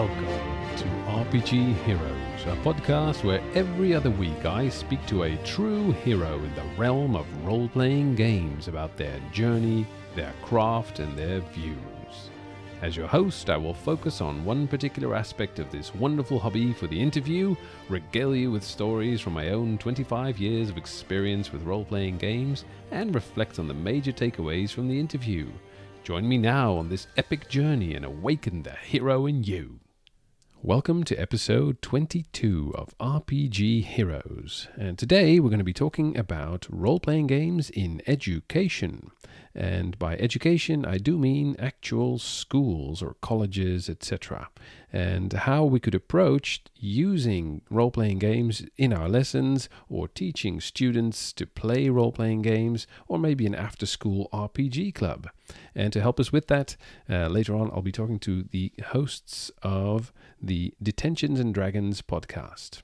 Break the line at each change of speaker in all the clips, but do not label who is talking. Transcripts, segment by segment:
welcome to RPG Heroes, a podcast where every other week I speak to a true hero in the realm of role playing games about their journey, their craft, and their views. As your host, I will focus on one particular aspect of this wonderful hobby for the interview, regale you with stories from my own 25 years of experience with role playing games, and reflect on the major takeaways from the interview. Join me now on this epic journey and awaken the hero in you. Welcome to episode 22 of RPG Heroes. And today we're going to be talking about role playing games in education. And by education, I do mean actual schools or colleges, etc. And how we could approach using role playing games in our lessons or teaching students to play role playing games or maybe an after school RPG club. And to help us with that, uh, later on, I'll be talking to the hosts of the Detentions and Dragons podcast.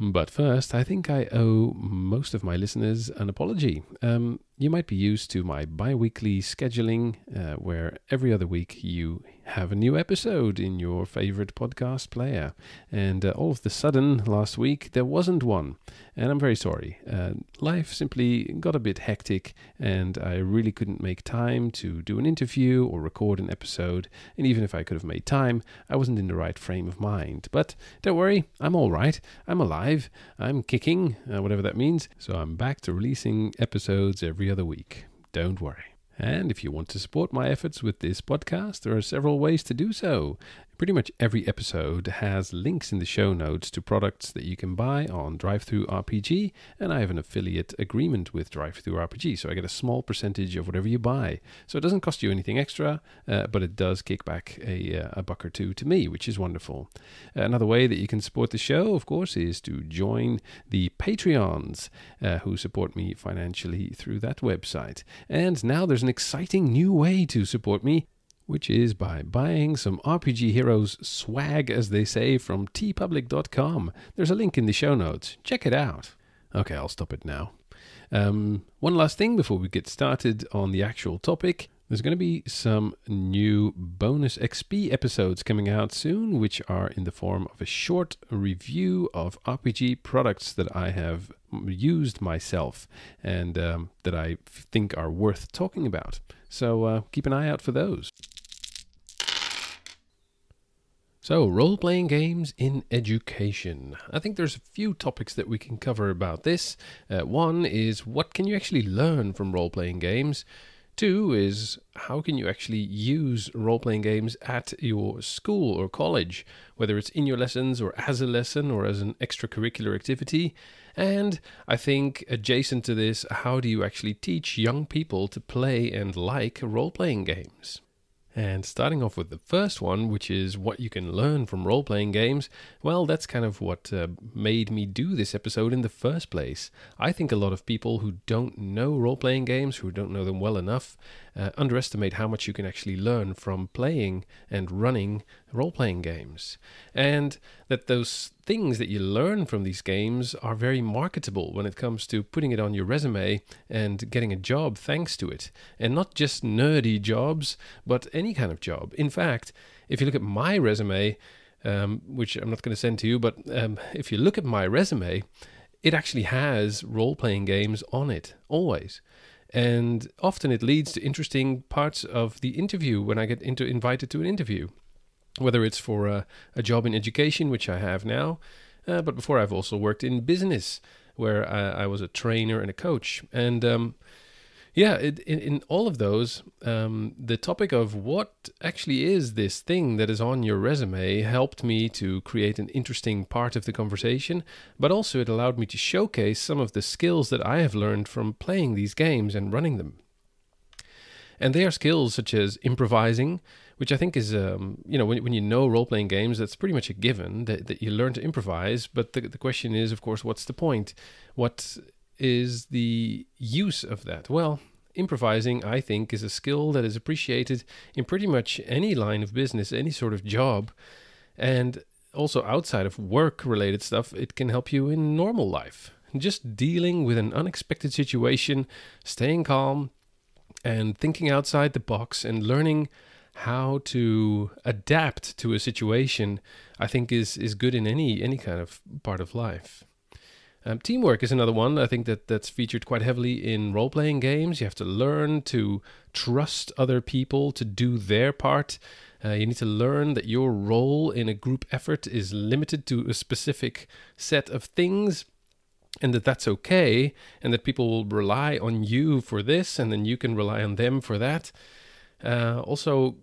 But first, I think I owe most of my listeners an apology. Um, you might be used to my bi weekly scheduling, uh, where every other week you have a new episode in your favorite podcast player. And uh, all of the sudden, last week, there wasn't one. And I'm very sorry. Uh, life simply got a bit hectic, and I really couldn't make time to do an interview or record an episode. And even if I could have made time, I wasn't in the right frame of mind. But don't worry, I'm all right. I'm alive. I'm kicking, uh, whatever that means. So I'm back to releasing episodes every other week. Don't worry. And if you want to support my efforts with this podcast, there are several ways to do so. Pretty much every episode has links in the show notes to products that you can buy on DriveThruRPG, and I have an affiliate agreement with DriveThruRPG, so I get a small percentage of whatever you buy. So it doesn't cost you anything extra, uh, but it does kick back a, uh, a buck or two to me, which is wonderful. Another way that you can support the show, of course, is to join the Patreons uh, who support me financially through that website. And now there's an exciting new way to support me which is by buying some RPG Heroes swag, as they say, from teepublic.com. There's a link in the show notes. Check it out. Okay, I'll stop it now. Um, one last thing before we get started on the actual topic. There's going to be some new bonus XP episodes coming out soon, which are in the form of a short review of RPG products that I have used myself and um, that I think are worth talking about. So uh, keep an eye out for those. So, role playing games in education. I think there's a few topics that we can cover about this. Uh, one is what can you actually learn from role playing games? Two is how can you actually use role playing games at your school or college, whether it's in your lessons or as a lesson or as an extracurricular activity. And I think adjacent to this, how do you actually teach young people to play and like role playing games? And starting off with the first one, which is what you can learn from role playing games, well, that's kind of what uh, made me do this episode in the first place. I think a lot of people who don't know role playing games, who don't know them well enough, uh, underestimate how much you can actually learn from playing and running role playing games. And that those things that you learn from these games are very marketable when it comes to putting it on your resume and getting a job thanks to it. And not just nerdy jobs, but any kind of job. In fact, if you look at my resume, um, which I'm not going to send to you, but um, if you look at my resume, it actually has role playing games on it, always and often it leads to interesting parts of the interview when I get into invited to an interview, whether it's for a, a job in education, which I have now, uh, but before I've also worked in business, where I, I was a trainer and a coach, and um, yeah, it, in, in all of those, um, the topic of what actually is this thing that is on your resume helped me to create an interesting part of the conversation, but also it allowed me to showcase some of the skills that I have learned from playing these games and running them. And they are skills such as improvising, which I think is, um, you know, when, when you know role playing games, that's pretty much a given that, that you learn to improvise. But the, the question is, of course, what's the point? What is the use of that? Well, improvising, I think, is a skill that is appreciated in pretty much any line of business, any sort of job. And also outside of work related stuff, it can help you in normal life. Just dealing with an unexpected situation, staying calm, and thinking outside the box and learning how to adapt to a situation, I think is is good in any any kind of part of life. Um, teamwork is another one I think that that's featured quite heavily in role playing games. You have to learn to trust other people to do their part. Uh, you need to learn that your role in a group effort is limited to a specific set of things and that that's okay and that people will rely on you for this and then you can rely on them for that. Uh, also,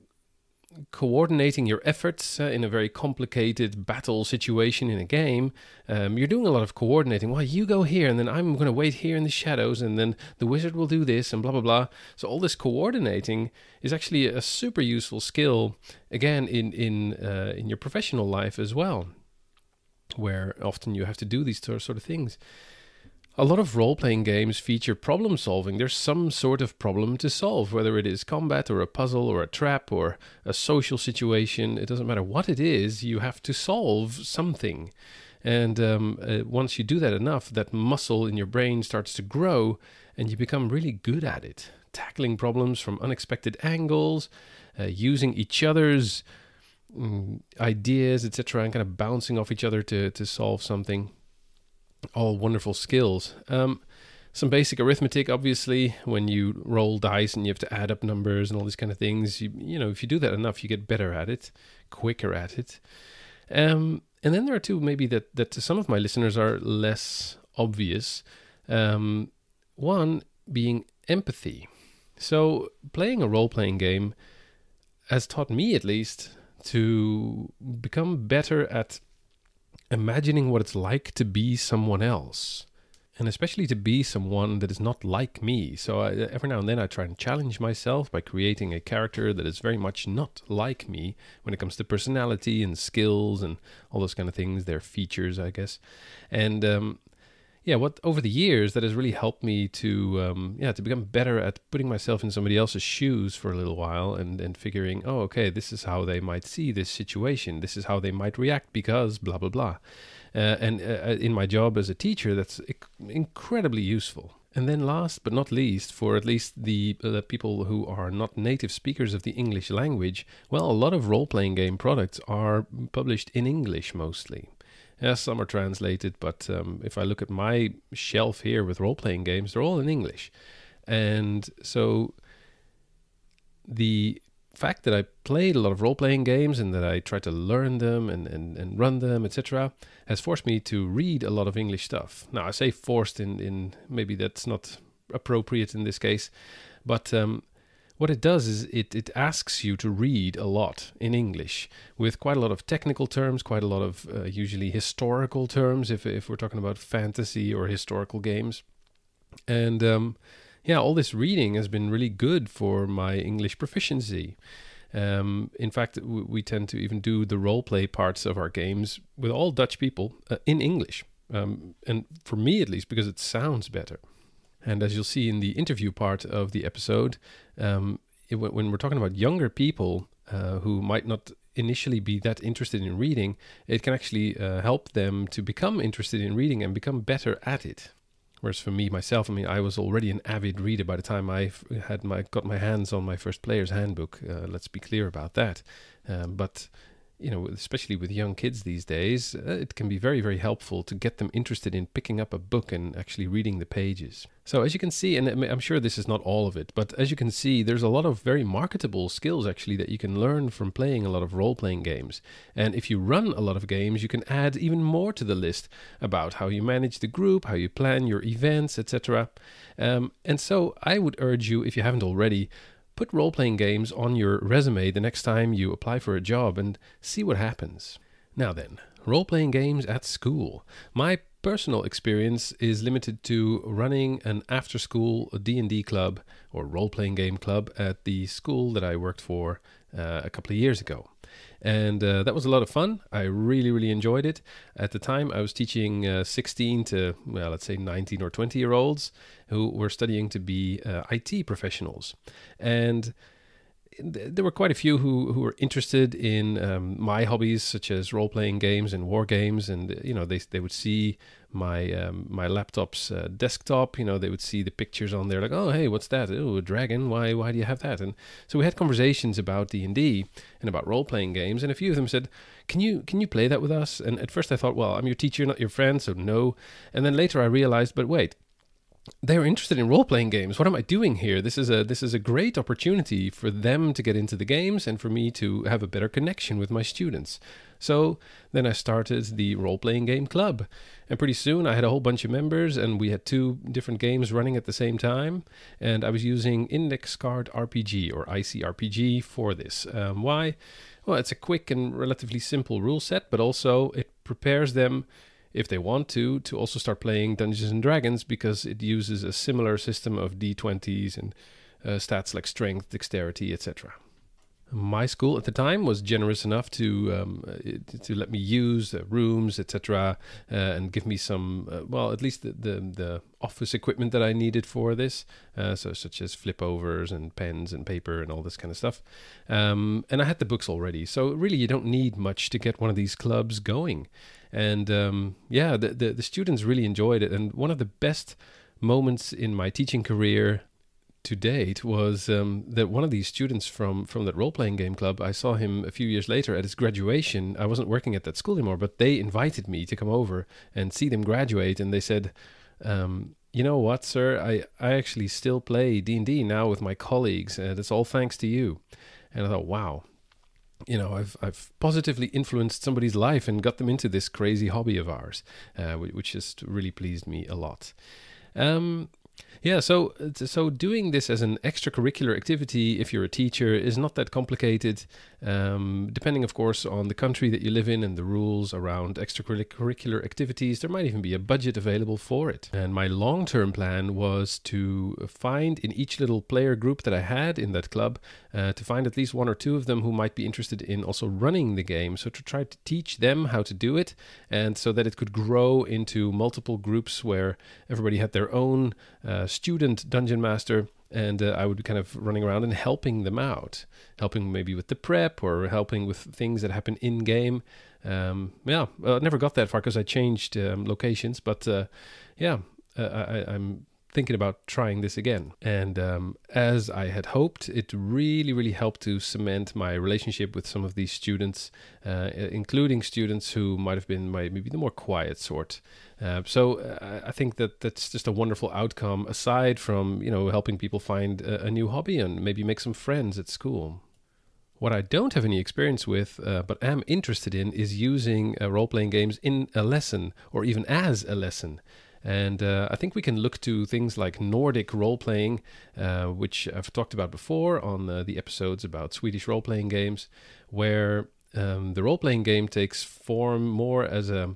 coordinating your efforts uh, in a very complicated battle situation in a game, um, you're doing a lot of coordinating. Well, you go here, and then I'm going to wait here in the shadows, and then the wizard will do this, and blah blah blah. So all this coordinating is actually a super useful skill. Again, in in uh, in your professional life as well, where often you have to do these sort of things. A lot of role playing games feature problem solving. There's some sort of problem to solve, whether it is combat or a puzzle or a trap or a social situation. It doesn't matter what it is, you have to solve something. And um, uh, once you do that enough, that muscle in your brain starts to grow and you become really good at it. Tackling problems from unexpected angles, uh, using each other's ideas, etc., and kind of bouncing off each other to, to solve something all wonderful skills. Um, some basic arithmetic, obviously, when you roll dice and you have to add up numbers and all these kind of things. You, you know, if you do that enough, you get better at it, quicker at it. Um, and then there are two maybe that that to some of my listeners are less obvious. Um, one being empathy. So playing a role playing game has taught me, at least, to become better at imagining what it's like to be someone else and especially to be someone that is not like me. So I, every now and then I try and challenge myself by creating a character that is very much not like me when it comes to personality and skills and all those kind of things, their features, I guess. And um, yeah, what over the years that has really helped me to um, yeah to become better at putting myself in somebody else's shoes for a little while and and figuring oh okay this is how they might see this situation. This is how they might react because blah blah blah. Uh, and uh, uh in my job as a teacher that's incredibly useful. And then last but not least for at least the uh, people who are not native speakers of the English language well a lot of role playing game products are published in English mostly yeah, some are translated, but um, if I look at my shelf here with role playing games, they're all in English. And so the fact that I played a lot of role playing games and that I try to learn them and, and, and run them, etc., has forced me to read a lot of English stuff. Now, I say forced in, in maybe that's not appropriate in this case, but um, what it does is it, it asks you to read a lot in English with quite a lot of technical terms, quite a lot of uh, usually historical terms if, if we're talking about fantasy or historical games. And um, yeah, all this reading has been really good for my English proficiency. Um, in fact, w- we tend to even do the role play parts of our games with all Dutch people uh, in English. Um, and for me, at least, because it sounds better. And as you'll see in the interview part of the episode, um, it, when we're talking about younger people uh, who might not initially be that interested in reading, it can actually uh, help them to become interested in reading and become better at it. Whereas for me myself, I mean, I was already an avid reader by the time I had my got my hands on my first player's handbook. Uh, let's be clear about that. Um, but you know, especially with young kids these days, uh, it can be very, very helpful to get them interested in picking up a book and actually reading the pages. So, as you can see, and I'm sure this is not all of it, but as you can see, there's a lot of very marketable skills actually that you can learn from playing a lot of role playing games. And if you run a lot of games, you can add even more to the list about how you manage the group, how you plan your events, etc. Um, and so, I would urge you, if you haven't already, Put role playing games on your resume the next time you apply for a job and see what happens. Now then, role playing games at school. My personal experience is limited to running an after school D&D club or role playing game club at the school that I worked for uh, a couple of years ago and uh, that was a lot of fun. I really, really enjoyed it. At the time, I was teaching uh, 16 to, well, let's say 19 or 20 year olds who were studying to be uh, IT professionals. And there were quite a few who who were interested in um, my hobbies, such as role playing games and war games, and you know they they would see my um, my laptop's uh, desktop. You know, they would see the pictures on there, like, oh, hey, what's that? Oh, a dragon. Why why do you have that? And so we had conversations about D and D and about role playing games, and a few of them said, can you can you play that with us? And at first I thought, well, I'm your teacher, not your friend, so no. And then later I realized, but wait, they're interested in role playing games. What am I doing here? This is a this is a great opportunity for them to get into the games and for me to have a better connection with my students. So then I started the role playing game club. And pretty soon I had a whole bunch of members and we had two different games running at the same time. And I was using Index Card RPG or ICRPG for this. Um, why? Well, it's a quick and relatively simple rule set, but also it prepares them if they want to, to also start playing Dungeons and Dragons because it uses a similar system of d20s and uh, stats like strength, dexterity, etc. My school at the time was generous enough to um, uh, to let me use uh, rooms, etc., uh, and give me some, uh, well, at least the, the, the office equipment that I needed for this, uh, so such as flip overs and pens and paper and all this kind of stuff. Um, and I had the books already, so really you don't need much to get one of these clubs going and um, yeah, the, the, the students really enjoyed it. And one of the best moments in my teaching career to date was um, that one of these students from from that role playing game club. I saw him a few years later at his graduation. I wasn't working at that school anymore, but they invited me to come over and see them graduate, and they said. Um, you know what, sir? I, I actually still play D and D now with my colleagues, and it's all thanks to you. And I thought, wow, you know, I've I've positively influenced somebody's life and got them into this crazy hobby of ours, uh, which just really pleased me a lot. Um, yeah, so so doing this as an extracurricular activity, if you're a teacher, is not that complicated. Um, depending, of course, on the country that you live in and the rules around extracurricular activities, there might even be a budget available for it. And my long-term plan was to find in each little player group that I had in that club, uh, to find at least one or two of them who might be interested in also running the game. So to try to teach them how to do it, and so that it could grow into multiple groups where everybody had their own. Uh, student dungeon master, and uh, I would be kind of running around and helping them out, helping maybe with the prep or helping with things that happen in game. Um, yeah, well, I never got that far because I changed um, locations, but uh, yeah, uh, I, am thinking about trying this again. And um, as I had hoped, it really, really helped to cement my relationship with some of these students, uh, including students who might have been my, maybe the more quiet sort. Uh, so uh, I think that that's just a wonderful outcome, aside from you know helping people find a, a new hobby and maybe make some friends at school. What I don't have any experience with, uh, but am interested in, is using uh, role playing games in a lesson or even as a lesson. And uh, I think we can look to things like Nordic role playing, which I've talked about before on the episodes about Swedish role playing games, where um, the role playing game takes form more as a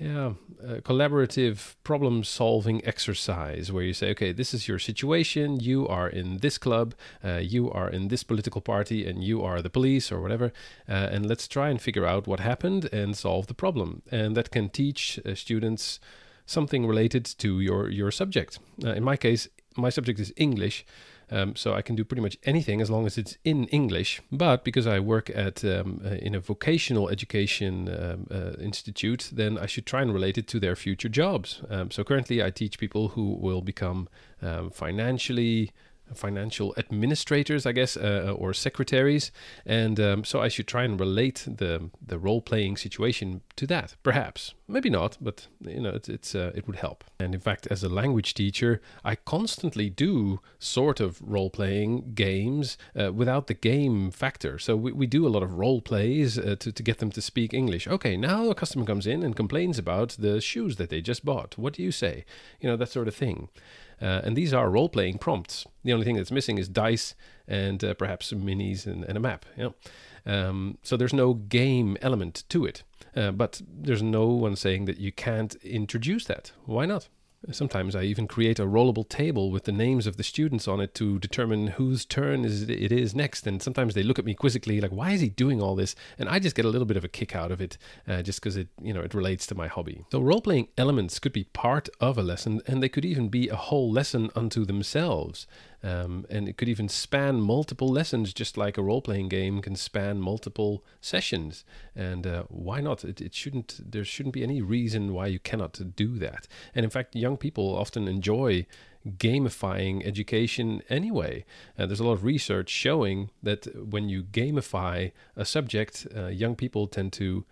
yeah, a collaborative problem solving exercise where you say, okay, this is your situation. You are in this club, uh, you are in this political party, and you are the police or whatever. Uh, and let's try and figure out what happened and solve the problem. And that can teach uh, students something related to your your subject. Uh, in my case, my subject is English. Um, so I can do pretty much anything as long as it's in English. But because I work at um, uh, in a vocational education um, uh, institute, then I should try and relate it to their future jobs. Um, so currently, I teach people who will become um, financially financial administrators, I guess, uh, uh, or secretaries, and um, so I should try and relate the the role playing situation to that. Perhaps, maybe not, but you know, it's, it's uh, it would help. And in fact, as a language teacher, I constantly do sort of role playing games uh, without the game factor. So we, we do a lot of role plays uh, to to get them to speak English. Okay, now a customer comes in and complains about the shoes that they just bought. What do you say? You know that sort of thing. Uh, and these are role playing prompts. The only thing that's missing is dice and uh, perhaps some minis and, and a map. Yeah. Um, so there's no game element to it. Uh, but there's no one saying that you can't introduce that. Why not? Sometimes I even create a rollable table with the names of the students on it to determine whose turn is it is next. And sometimes they look at me quizzically, like, "Why is he doing all this?" And I just get a little bit of a kick out of it, uh, just because it, you know, it relates to my hobby. So role playing elements could be part of a lesson, and they could even be a whole lesson unto themselves. Um, and it could even span multiple lessons, just like a role playing game can span multiple sessions. And uh, why not? It, it shouldn't. There shouldn't be any reason why you cannot do that. And in fact, young people often enjoy gamifying education anyway. Uh, there's a lot of research showing that when you gamify a subject, uh, young people tend to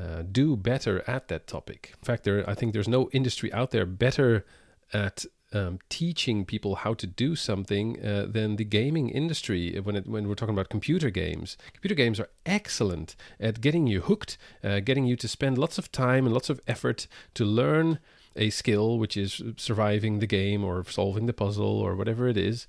uh, do better at that topic. In fact, there I think there's no industry out there better at um, teaching people how to do something uh, than the gaming industry when it, when we're talking about computer games. Computer games are excellent at getting you hooked, uh, getting you to spend lots of time and lots of effort to learn a skill, which is surviving the game or solving the puzzle or whatever it is,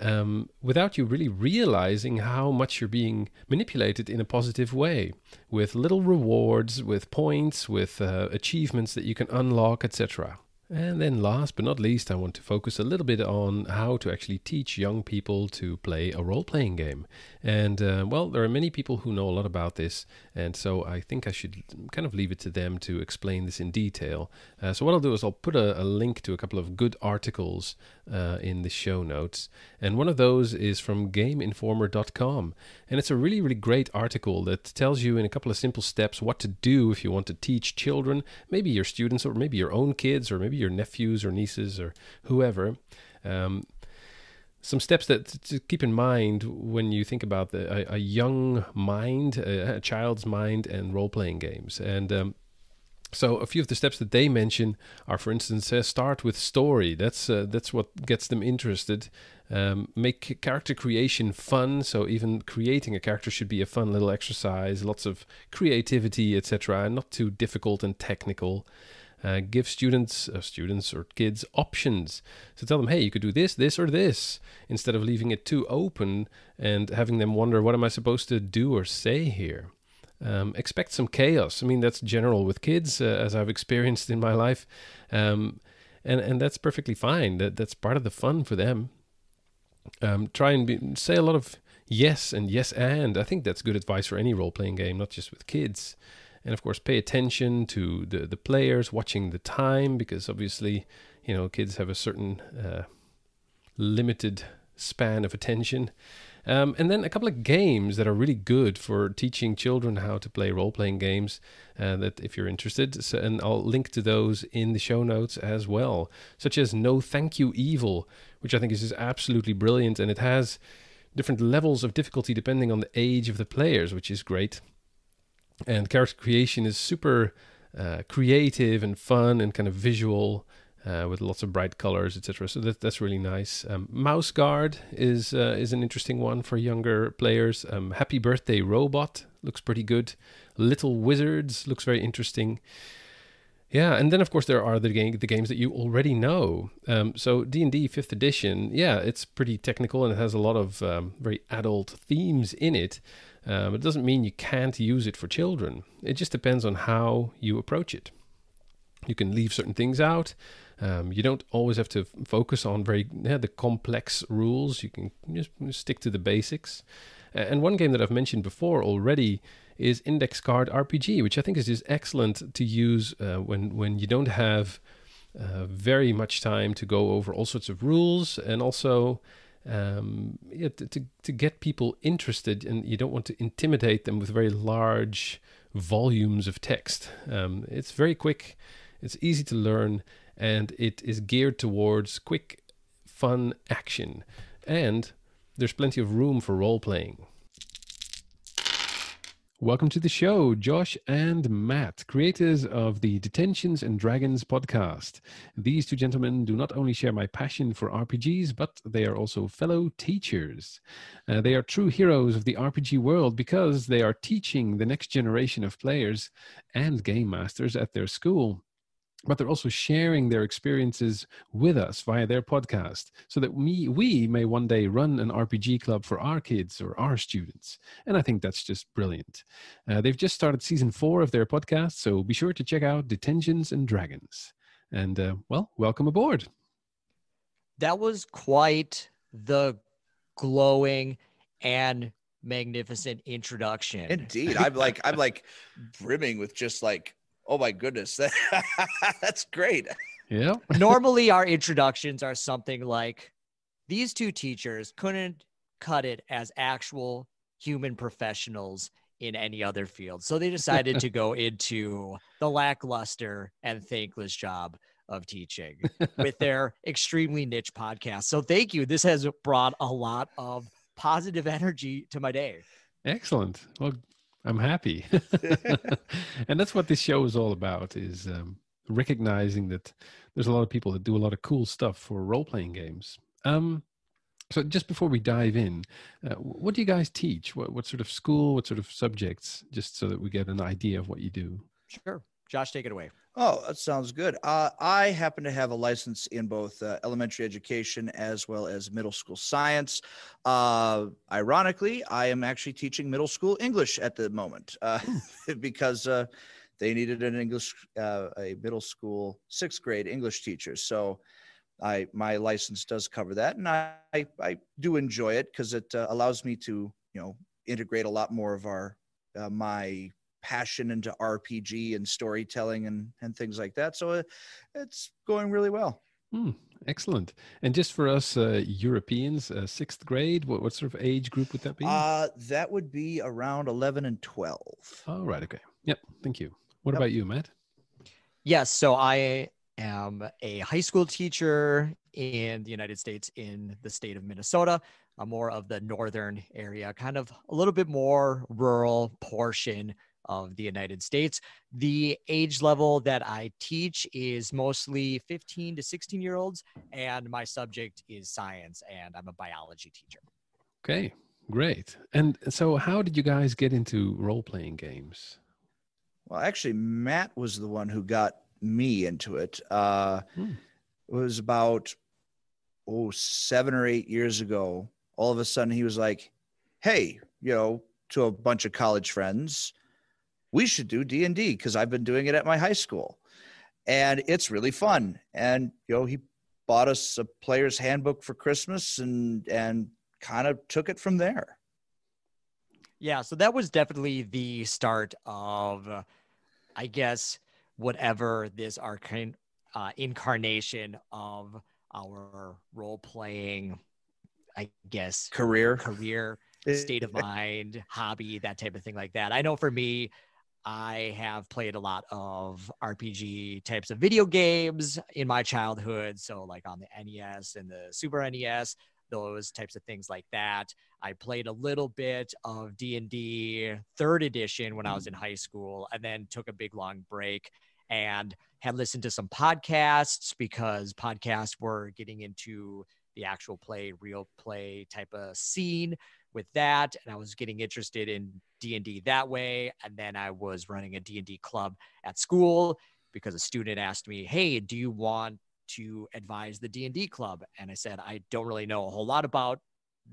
um, without you really realizing how much you're being manipulated in a positive way, with little rewards, with points, with uh, achievements that you can unlock, etc. And then, last but not least, I want to focus a little bit on how to actually teach young people to play a role playing game. And, uh, well, there are many people who know a lot about this, and so I think I should kind of leave it to them to explain this in detail. Uh, so, what I'll do is I'll put a, a, link to a couple of good articles uh, in the show notes. And one of those is from GameInformer.com. And it's a really, really great article that tells you in a couple of simple steps what to do if you want to teach children, maybe your students, or maybe your own kids, or maybe maybe your nephews or nieces or whoever. Um, some steps that to keep in mind when you think about the, a, a young mind, a, a, child's mind, and role playing games. And um, so, a few of the steps that they mention are, for instance, uh, start with story. That's uh, that's what gets them interested. Um, make character creation fun. So, even creating a character should be a fun little exercise. Lots of creativity, etc., and not too difficult and technical. Uh, give students, uh, students or kids options. So tell them, hey, you could do this, this, or this, instead of leaving it too open and having them wonder, what am I supposed to do or say here? Um, expect some chaos. I mean, that's general with kids, uh, as I've experienced in my life, um, and and that's perfectly fine. That that's part of the fun for them. Um, try and be, say a lot of yes and yes and. I think that's good advice for any role playing game, not just with kids and of course pay attention to the the players, watching the time because obviously you know kids have a certain uh, limited span of attention. Um, and then a couple of games that are really good for teaching children how to play role playing games. Uh, that if you're interested, so, and I'll link to those in the show notes as well, such as No Thank You Evil, which I think is just absolutely brilliant, and it has different levels of difficulty depending on the age of the players, which is great and character creation is super uh, creative and fun and kind of visual uh, with lots of bright colors, etc. So that, that's really nice. Um, Mouse Guard is uh, is an interesting one for younger players. Um, Happy Birthday Robot looks pretty good. Little Wizards looks very interesting. Yeah, and then of course there are the game the games that you already know. Um, so D and D Fifth Edition, yeah, it's pretty technical and it has a lot of um, very adult themes in it. Um, it doesn't mean you can't use it for children. It just depends on how you approach it. You can leave certain things out. Um, you don't always have to focus on very yeah, the complex rules. You can just stick to the basics. And one game that I've mentioned before already is Index Card RPG, which I think is just excellent to use uh, when when you don't have uh, very much time to go over all sorts of rules and also um, yeah, to, to, to get people interested and you don't want to intimidate them with very large volumes of text. Um, it's very quick, it's easy to learn, and it is geared towards quick, fun action. And there's plenty of room for role playing. Welcome to the show, Josh and Matt, creators of the Detentions and Dragons podcast. These two gentlemen do not only share my passion for RPGs, but they are also fellow teachers. Uh, they are true heroes of the RPG world because they are teaching the next generation of players and game masters at their school but they're also sharing their experiences with us via their podcast so that we, we may one day run an RPG club for our kids or our students. And I think that's just brilliant. Uh, they've just started season four of their podcast, so be sure to check out Detentions and Dragons. And uh, well, welcome aboard.
That was quite the glowing and magnificent introduction.
Indeed. I'm like, I'm like brimming with just like Oh my goodness. That's great.
Yeah.
Normally our introductions are something like these two teachers couldn't cut it as actual human professionals in any other field. So they decided to go into the lackluster and thankless job of teaching with their extremely niche podcast. So thank you. This has brought a lot of positive energy to my day.
Excellent. Well, I'm happy. and that's what this show is all about is um, recognizing that there's a lot of people that do a lot of cool stuff for role-playing games. Um, so just before we dive in, uh, what do you guys teach? What, what sort of school, what sort of subjects, just so that we get an idea of what you do?
Sure. Josh, take it away.
Oh, that sounds good. Uh, I happen to have a license in both uh, elementary education as well as middle school science. Uh, ironically, I am actually teaching middle school English at the moment uh, because uh, they needed an English, uh, a middle school sixth grade English teacher. So I my license does cover that, and I I, I do enjoy it because it allows me to you know integrate a lot more of our my passion into RPG and storytelling and and things like that. So uh, it's going really well.
Mm, excellent. And just for us uh, Europeans, uh, sixth grade, what, what sort of age group would that be?
Uh, that would be around 11 and 12.
Oh, right. Okay. Yep. Thank you. What yep. about you, Matt?
Yes. So I am a high school teacher in the United States in the state of Minnesota, more of the northern area, kind of a little bit more rural portion of the United States. The age level that I teach is mostly 15 to 16 year olds, and my subject is science, and I'm a biology teacher.
Okay, great. And so, how did you guys get into role playing games?
Well, actually, Matt was the one who got me into it. Uh, hmm. It was about oh seven or eight years ago. All of a sudden, he was like, "Hey, you know." To a bunch of college friends, we should do d&d because i've been doing it at my high school. And it's really fun. And you know he bought us a player's handbook for christmas and and kind of took it from there.
Yeah so that was definitely the start of uh, i guess whatever this arcane uh, incarnation of our role playing i guess
career.
career state of mind hobby that type of thing like that. I know for me I have played a lot of RPG types of video games in my childhood. So, like on the NES and the Super NES, those types of things like that. I played a little bit of D&D 3rd edition when I was in mm. high school and then took a big long break and had listened to some podcasts because podcasts were getting into the actual play, real play type of scene with that and i was getting interested in d&d that way and then i was running a d&d club at school because a student asked me hey do you want to advise the d&d club? And i said i don't really know a whole lot about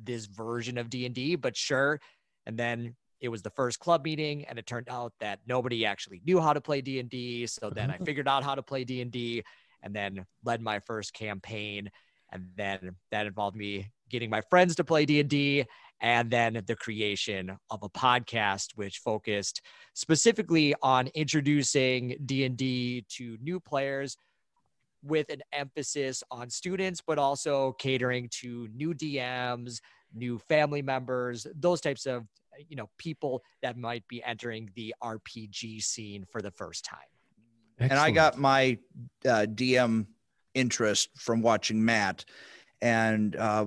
this version of d&d but sure. And then it was the first club meeting and it turned out that nobody actually knew how to play d&d so then i mm-hmm. figured out how to play d&d and then led my first campaign. And then that involved me getting my friends to play d&d and then the creation of a podcast which focused specifically on introducing d&d to new players with an emphasis on students but also catering to new dms new family members those types of you know people that might be entering the rpg scene for the first time
Excellent. and i got my uh, dm interest from watching matt and uh,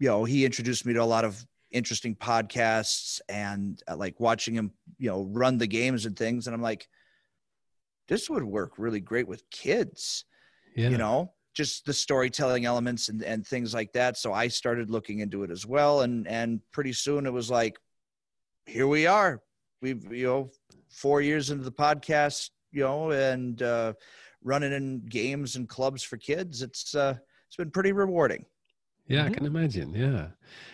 you know he introduced me to a lot of interesting podcasts and uh, like watching him, you know, run the games and things. And I'm like, this would work really great with kids, yeah. you know, just the storytelling elements and, and things like that. So I started looking into it as well. And, and pretty soon it was like, here we are. We've, you know, four years into the podcast, you know, and uh, running in games and clubs for kids. It's, uh, it's been pretty rewarding.
Yeah, mm-hmm. I can imagine. Yeah,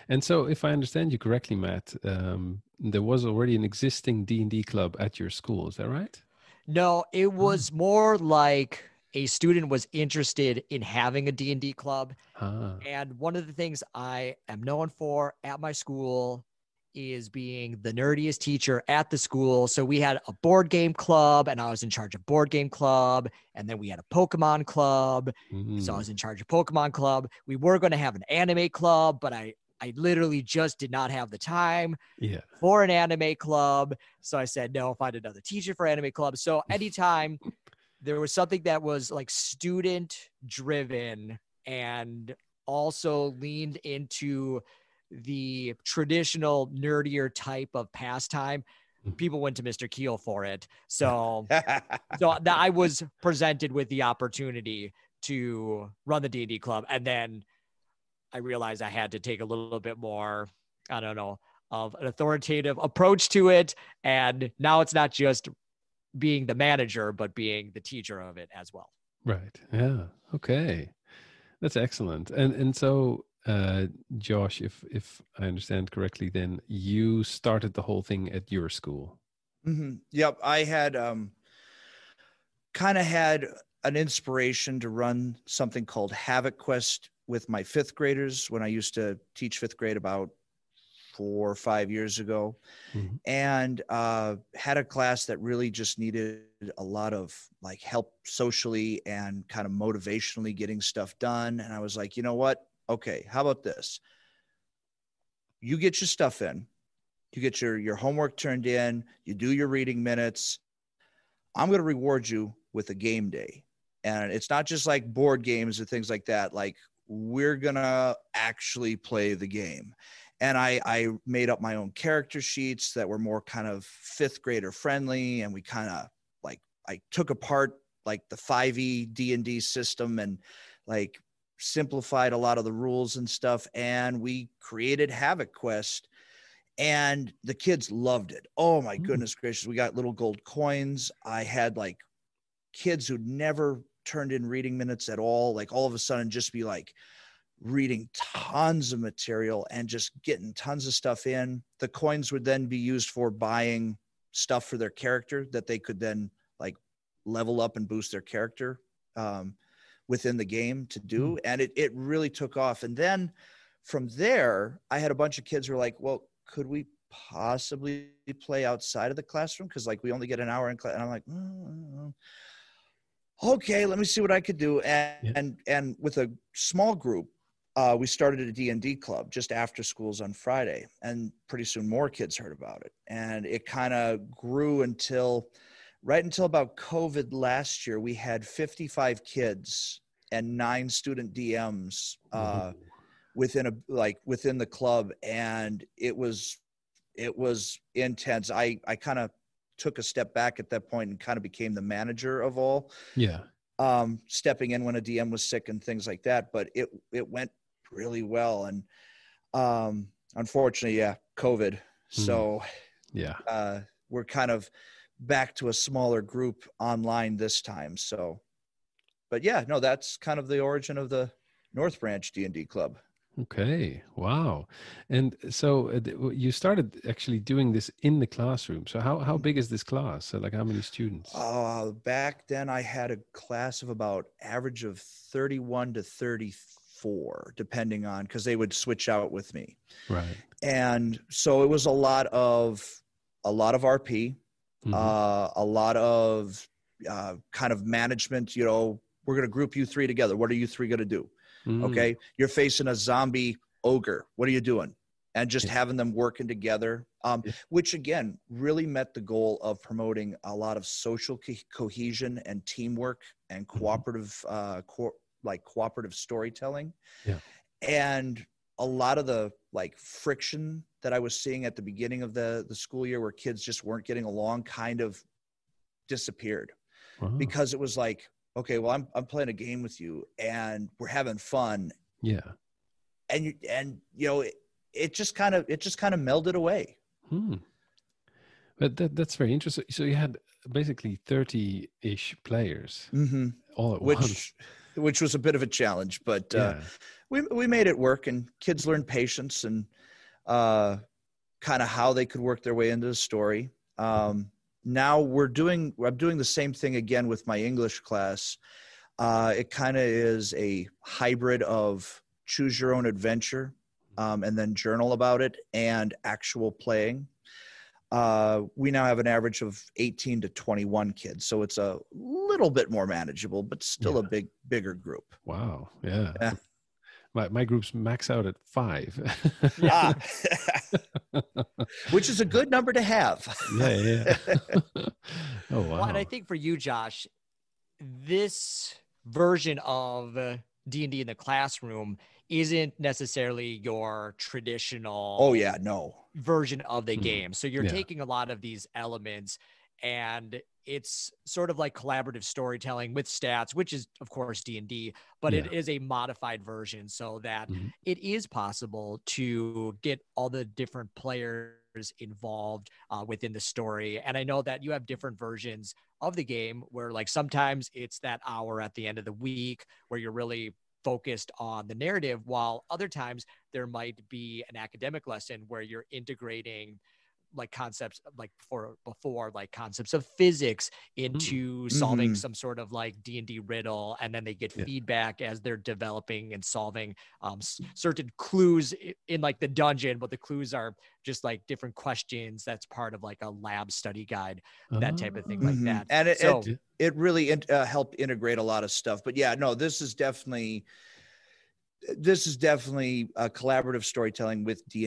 and so if I understand you correctly, Matt, um, there was already an existing D and D club at your school. Is that right?
No, it oh. was more like a student was interested in having a D&D club. Ah. And one of the things I am known for at my school is being the nerdiest teacher at the school. So we had a board game club, and I was in charge of board game club. And then we had a Pokemon club.
Mm.
So I was in charge of Pokemon club. We were going to have an anime club, but I I literally just did not have the time
yeah.
for an anime club. So I said, no, I'll find another teacher for anime club. So anytime there was something that was like student driven and also leaned into the traditional nerdier type of pastime,
Mhm.
people went to Mr. Keel for it. So so that I was presented with the opportunity to run the D&D club and then I realized I had to take a little bit more I don't know of an authoritative approach to it and now it's not just being the manager but being the teacher of it as well.
Right. Yeah. Okay. That's excellent. And and so uh Josh, if if I understand correctly, then you started the whole thing at your school.
hmm Yep, I had um, kind of had an inspiration to run something called Havoc Quest with my fifth graders when I used to teach fifth grade about four or five years ago,
Mhm.
and uh, had a class that really just needed a lot of like help socially and kind of motivationally getting stuff done. And I was like, you know what? Okay, how about this? You get your stuff in, you get your your homework turned in, you do your reading minutes. I'm going to reward you with a game day. And it's not just like board games or things like that. Like we're going to actually play the game. And I, I made up my own character sheets that were more kind of fifth grader friendly. And we kind of like, I took apart like the 5e D&D system and like simplified a lot of the rules and stuff. And we created Havoc Quest and the kids loved it. Oh my
Mm.
goodness gracious. We got little gold coins. I had like kids who'd never turned in reading minutes at all, like all of a sudden just be like reading tons of material and just getting tons of stuff in. The coins would then be used for buying stuff for their character that they could then like level up and boost their character um, within the game to do. And it, it really took off. And then from there, I had a bunch of kids who were like, well, could we possibly play outside of the classroom? Because like we only get an hour in class. And I'm like, "Mm, okay, let me see what I could do. And
Yeah.
and and with a small group, uh, we started a D&D club just after schools on Friday. And pretty soon more kids heard about it. And it kind of grew until right until about COVID last year, we had 55 kids and nine student DMs uh, within a like within the club and it was it was intense. I i kind of took a step back at that point and kind of became the manager of all
yeah.
um stepping in when a dm was sick and things like that but it it went really well. And um unfortunately yeah covid. So
Yeah.
uh we're kind of back to a smaller group online this time. So but yeah no that's kind of the origin of the north branch d&d club
Okay. Wow. And so uh, you started actually doing this in the classroom. So how how big is this class? So like how many students?
Uh, back then, I had a class of about average of 31 to 34, depending on because they would switch out with me.
Right.
And so it was a lot of a lot of RP,
Mhm.
uh, a lot of uh, kind of management. You know, we're going to group you three together. What are you three going to do?
Mm.
Okay, you're facing a zombie ogre. What are you doing? And just
Yeah.
having them working together, um,
Yeah.
which again really met the goal of promoting a lot of social co- cohesion and teamwork and
Mm-hmm.
cooperative, uh, co- like cooperative storytelling.
Yeah.
And a lot of the like friction that I was seeing at the beginning of the the school year, where kids just weren't getting along, kind of disappeared
Wow.
because it was like, okay, well, I'm I'm playing a game with you and we're having fun,
Yeah.
and you and you know it, it just kind of it just kind of melded away.
Hmm. But that that's very interesting. So you had basically thirty-ish players
Mm-hmm.
all at once.
Which which was a bit of a challenge, but uh, we we made it work, and kids learned patience and uh, kind of how they could work their way into the story. Um, now we're doing I'm doing the same thing again with my English class. Uh, it kind of is a hybrid of choose your own adventure um, and then journal about it and actual playing. Uh, we now have an average of 18 to 21 kids, so it's a little bit more manageable, but still
Yeah.
a big, bigger group.
Wow. Yeah.
Yeah.
My my group's max out at five.
Ah, which is a good number to have.
yeah, yeah. oh wow.
Well, and I think for you, Josh, this version of D and D in the classroom isn't necessarily your traditional.
Oh yeah, no.
version of the
Mhm.
game. So you're
Yeah.
taking a lot of these elements and it's sort of like collaborative storytelling with stats, which is of course D&D, but it
Yeah.
is a modified version so that
Mhm.
it is possible to get all the different players involved uh, within the story. And I know that you have different versions of the game where like sometimes it's that hour at the end of the week where you're really focused on the narrative while other times there might be an academic lesson where you're integrating like concepts like for before like concepts of physics into solving
Mhm.
some sort of like d&d riddle and then they get
Yeah.
feedback as they're developing and solving um, s- certain clues i- in like the dungeon but the clues are just like different questions that's part of like a lab study guide that type of thing like
Mhm.
that
And it,
so
it, it really in, uh, helped integrate a lot of stuff. But yeah, no, this is definitely this is definitely a collaborative storytelling with D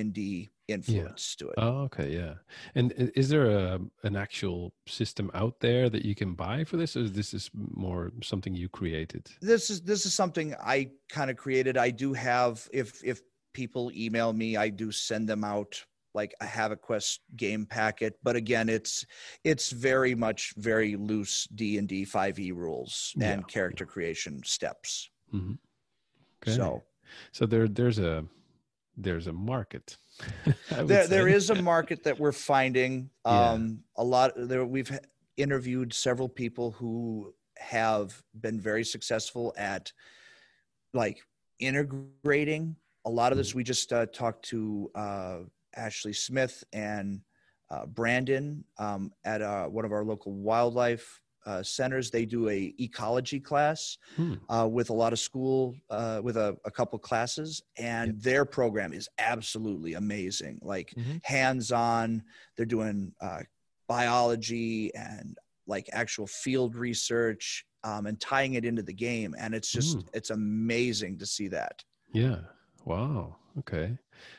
influence to it.
Oh, okay, yeah. And is there a an actual system out there that you can buy for this, or is this is more something you created?
this is this is something I kind of created. I do have if if people email me, I do send them out like a have a quest game packet. But again, it's it's very much very loose D and D five E rules
Yeah,
and character creation steps.
Mm-hmm. Okay.
So
so there there's a there's a market.
There there is a market that we're finding.
Yeah.
Um, a lot there we've interviewed several people who have been very successful at like integrating a lot of this. We just uh, talked to uh, Ashley Smith and uh, Brandon um, at uh, one of our local wildlife uh, centers. They do a ecology class
Hmm.
uh, with a lot of school uh, with a, a couple classes, and their program is absolutely amazing. Like
Mhm.
hands-on, they're doing uh, biology and like actual field research um, and tying it into the game, and it's just
Mm.
it's amazing to see that.
Yeah. Wow. Okay.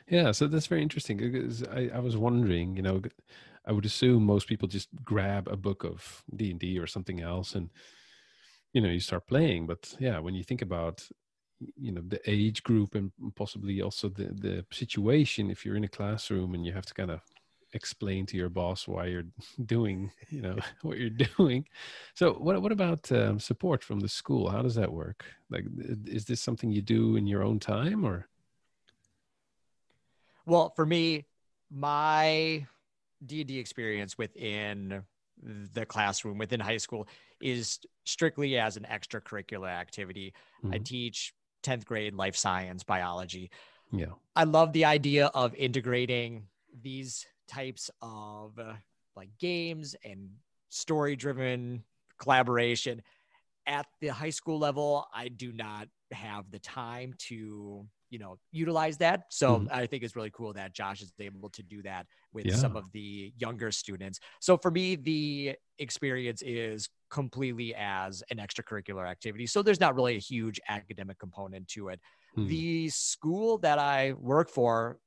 Yeah. So that's very interesting because I, I was wondering, you know, I would assume most people just grab a book of D and D or something else, and you know, you start playing. But yeah, when you think about, you know, the age group and possibly also the the situation, if you're in a classroom and you have to kind of explain to your boss why you're doing, you know, what you're doing. So what what about um, support from the school? How does that work? Like, is this something you do in your own time or?
Well, for me, my D&D experience within the classroom within high school is strictly as an extracurricular activity. I
Mhm.
teach 10th grade life science biology.
Yeah.
I love the idea of integrating these types of uh, like games and story driven collaboration at the high school level. I do not have the time to, you know, utilize that. So
Mhm.
I think it's really cool that Josh is able to do that with
Yeah.
some of the younger students. So for me, the experience is completely as an extracurricular activity. So there's not really a huge academic component to it
Hmm.
the school that I work for,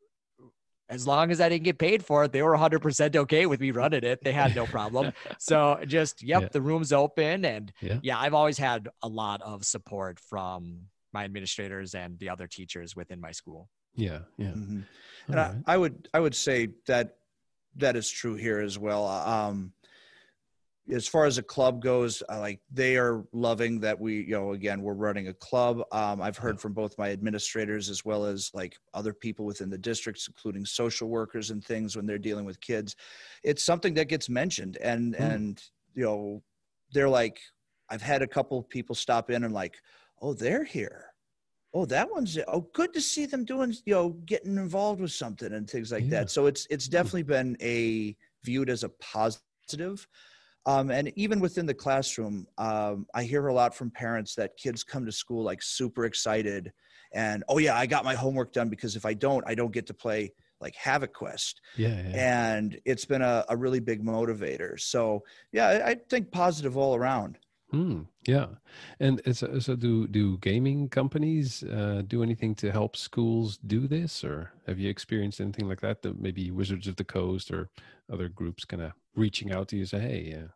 as long as I didn't get paid for it, they were 100% okay with me running it. They had no problem. so just, yep,
Yeah.
the room's open. And
Yeah.
yeah, I've always had a lot of support from my administrators and the other teachers within my school.
Yeah. Yeah.
Mhm. And
right.
I, I would I would say that that is true here as well. Um, as far as a club goes, I like they are loving that we, you know, again we're running a club. Um, I've heard from both my administrators as well as like other people within the districts, including social workers and things when they're dealing with kids. It's something that gets mentioned, and
Hmm.
and you know, they're like, I've had a couple of people stop in and like, oh, they're here oh that one's oh good to see them doing you know getting involved with something and things like
Yeah.
that so it's it's definitely been a viewed as a positive um, and even within the classroom um, i hear a lot from parents that kids come to school like super excited and oh yeah, I got my homework done because if I don't, I don't get to play like Havoc Quest.
Yeah, yeah.
And it's been a, a really big motivator. So yeah, I, I think positive all around.
Hmm. yeah, and so, so do do gaming companies uh, do anything to help schools do this, or have you experienced anything like that? That maybe Wizards of the Coast or other groups kind of reaching out to you, say, "Hey, uh,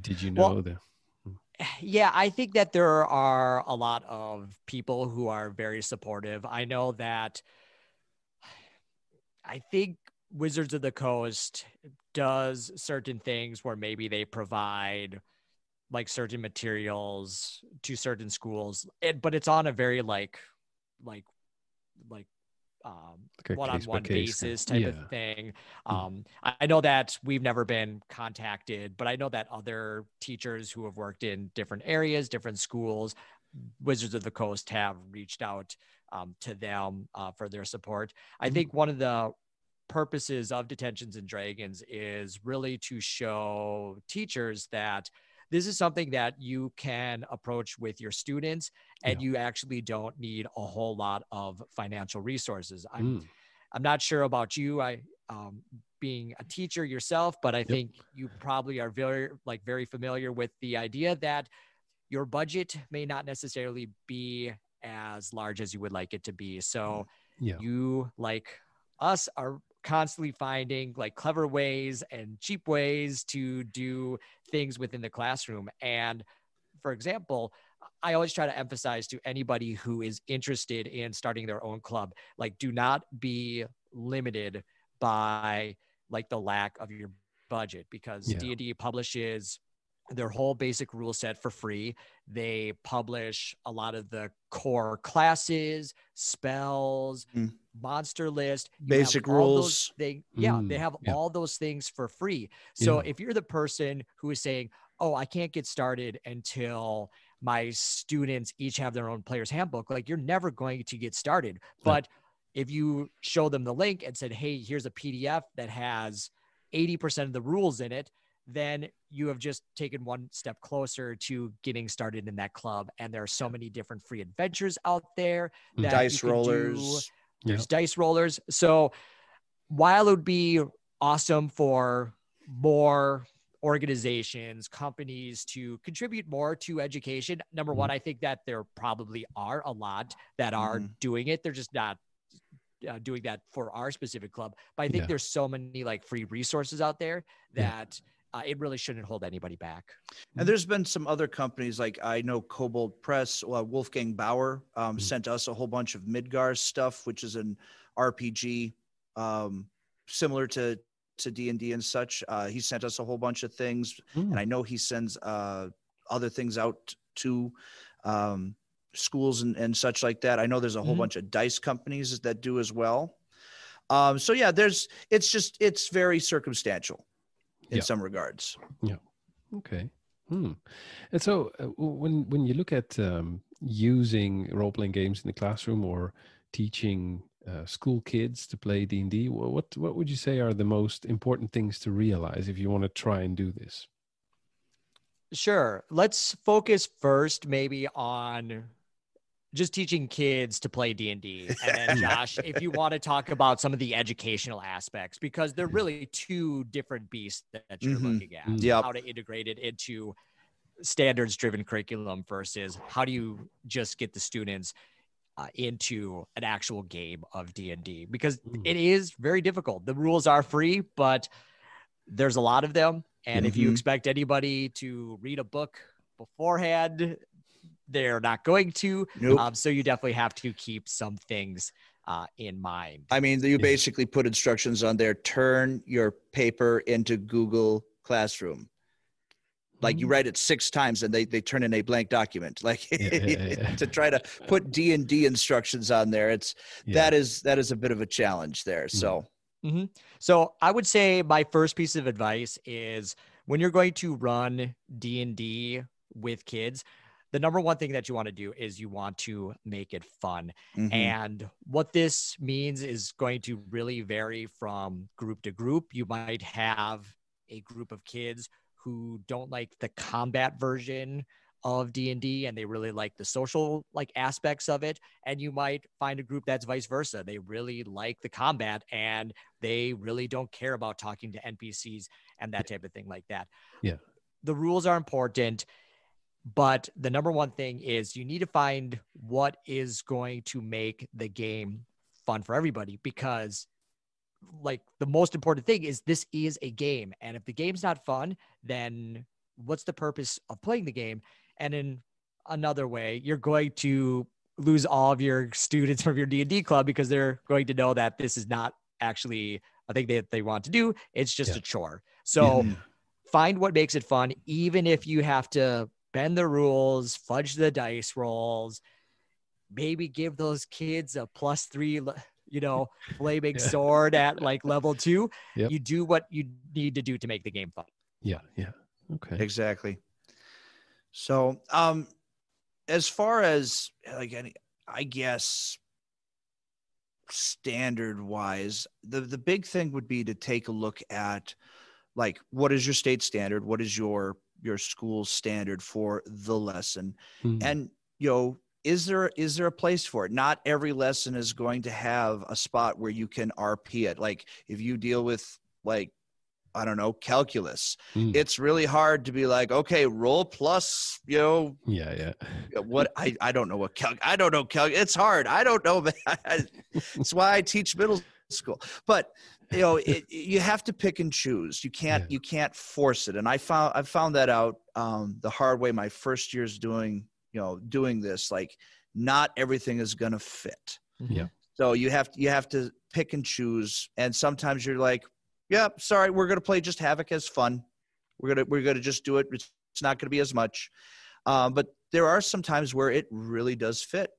did you know well, that?"
Hmm. Yeah, I think that there are a lot of people who are very supportive. I know that. I think Wizards of the Coast does certain things where maybe they provide like certain materials to certain schools it, but it's on a very like like like um, like one-on-one basis type yeah. of thing. Hmm. Um, I know that we've never been contacted, but I know that other teachers who have worked in different areas, different schools, Wizards of the Coast have reached out um, to them uh, for their support. I mm-hmm. think one of the purposes of Detentions and Dragons is really to show teachers that – this is something that you can approach with your students and yeah. you actually don't need a whole lot of financial resources i'm mm. i'm not sure about you i um, being a teacher yourself but i yep. think you probably are very like very familiar with the idea that your budget may not necessarily be as large as you would like it to be so yeah. you like us are constantly finding like clever ways and cheap ways to do things within the classroom. And for example, I always try to emphasize to anybody who is interested in starting their own club, like do not be limited by like the lack of your budget because yeah. D&D publishes their whole basic rule set for free. They publish a lot of the core classes, spells, mm. monster list,
you basic rules.
They yeah, mm. they have yeah. all those things for free. So yeah. if you're the person who is saying, "Oh, I can't get started until my students each have their own player's handbook," like you're never going to get started. But if you show them the link and said, "Hey, here's a PDF that has 80% of the rules in it," then you have just taken one step closer to getting started in that club. And there are so many different free adventures out there.
That dice rollers.
There's dice rollers. So while it would be awesome for more organizations, companies to contribute more to education, number mm-hmm. one, I think that there probably are a lot that are mm-hmm. doing it. They're just not uh, doing that for our specific club. But I think yeah. there's so many like free resources out there that. Yeah uh, it really shouldn't hold anybody back.
And there's been some other companies like I know Kobold Press, uh, Wolfgang Baur um, mm-hmm. sent us a whole bunch of Midgard stuff, which is an RPG um, similar to to D and D and such. Uh, he sent us a whole bunch of things, mm. and I know he sends uh, other things out to um, schools and, and such like that. I know there's a whole mm-hmm. bunch of dice companies that do as well. Um, so yeah, there's it's just it's very circumstantial in yeah. some regards.
Yeah. Okay. Hmm. And so uh, when when you look at um, using role playing games in the classroom or teaching uh, school kids to play D and D, what what would you say are the most important things to realize if you want to try and do this?
Sure. Let's focus first, maybe on just teaching kids to play D&D. And then Josh, if you want to talk about some of the educational aspects because they're really two different beasts that you're mm-hmm. looking at.
Mm-hmm. Yep.
How to integrate it into standards driven curriculum versus how do you just get the students uh, into an actual game of D&D because mm. it is very difficult. The rules are free, but there's a lot of them and mm-hmm. if you mm-hmm. expect anybody to read a book beforehand they're not going to. Nope. Um, so you definitely have to keep some things uh, in mind.
I mean, you basically put instructions on there turn your paper into Google Classroom. Like you mm-hmm. write it six times and they, they turn in a blank document. Like yeah, yeah, yeah. to try to put D and D instructions on there, it's that is that is a bit of a challenge there. Mm-hmm. So,
mm-hmm. so I would say my first piece of advice is when you're going to run D and D with kids, the number one thing that you want to do is you want to make it fun. Mm-hmm. And what this means is going to really vary from group to group. You might have a group of kids who don't like the combat version of D&D and they really like the social like aspects of it and you might find a group that's vice versa they really like the combat and they really don't care about talking to NPCs and that type of thing like that
Yeah.
the rules are important but the number one thing is you need to find what is going to make the game fun for everybody because like the most important thing is this is a game and if the game's not fun then what's the purpose of playing the game and in another way you're going to lose all of your students from your d&d club because they're going to know that this is not actually a thing that they want to do it's just
Yeah.
a chore so
Yeah.
find what makes it fun even if you have to bend the rules fudge the dice rolls maybe give those kids a plus three you know flaming
Yeah.
sword at like level two
Yep.
you do what you need to do to make the game fun
Yeah. Yeah. Okay.
Exactly. So, um, as far as like any, I guess standard wise, the the big thing would be to take a look at like what is your state standard, what is your your school standard for the lesson,
Hmm.
and you know is there is there a place for it not every lesson is going to have a spot where you can rp it like if you deal with like i don't know calculus
Hmm.
it's really hard to be like okay roll plus you know
yeah. Yeah.
what i i don't know what cal i don't know cal it's hard i don't know That's why i teach middle school but you know it, you have to pick and choose. You can't
Yeah.
you can't force it. And i found i found that out um the hard way my first years doing you know doing this like not everything is going to fit
Yeah.
so you have to you have to pick and choose. And sometimes you're like yeah sorry we're going to play just havoc as fun. We're going to we're going to just do it. It's it's not going to be as much. Um, but there are some times where it really does fit.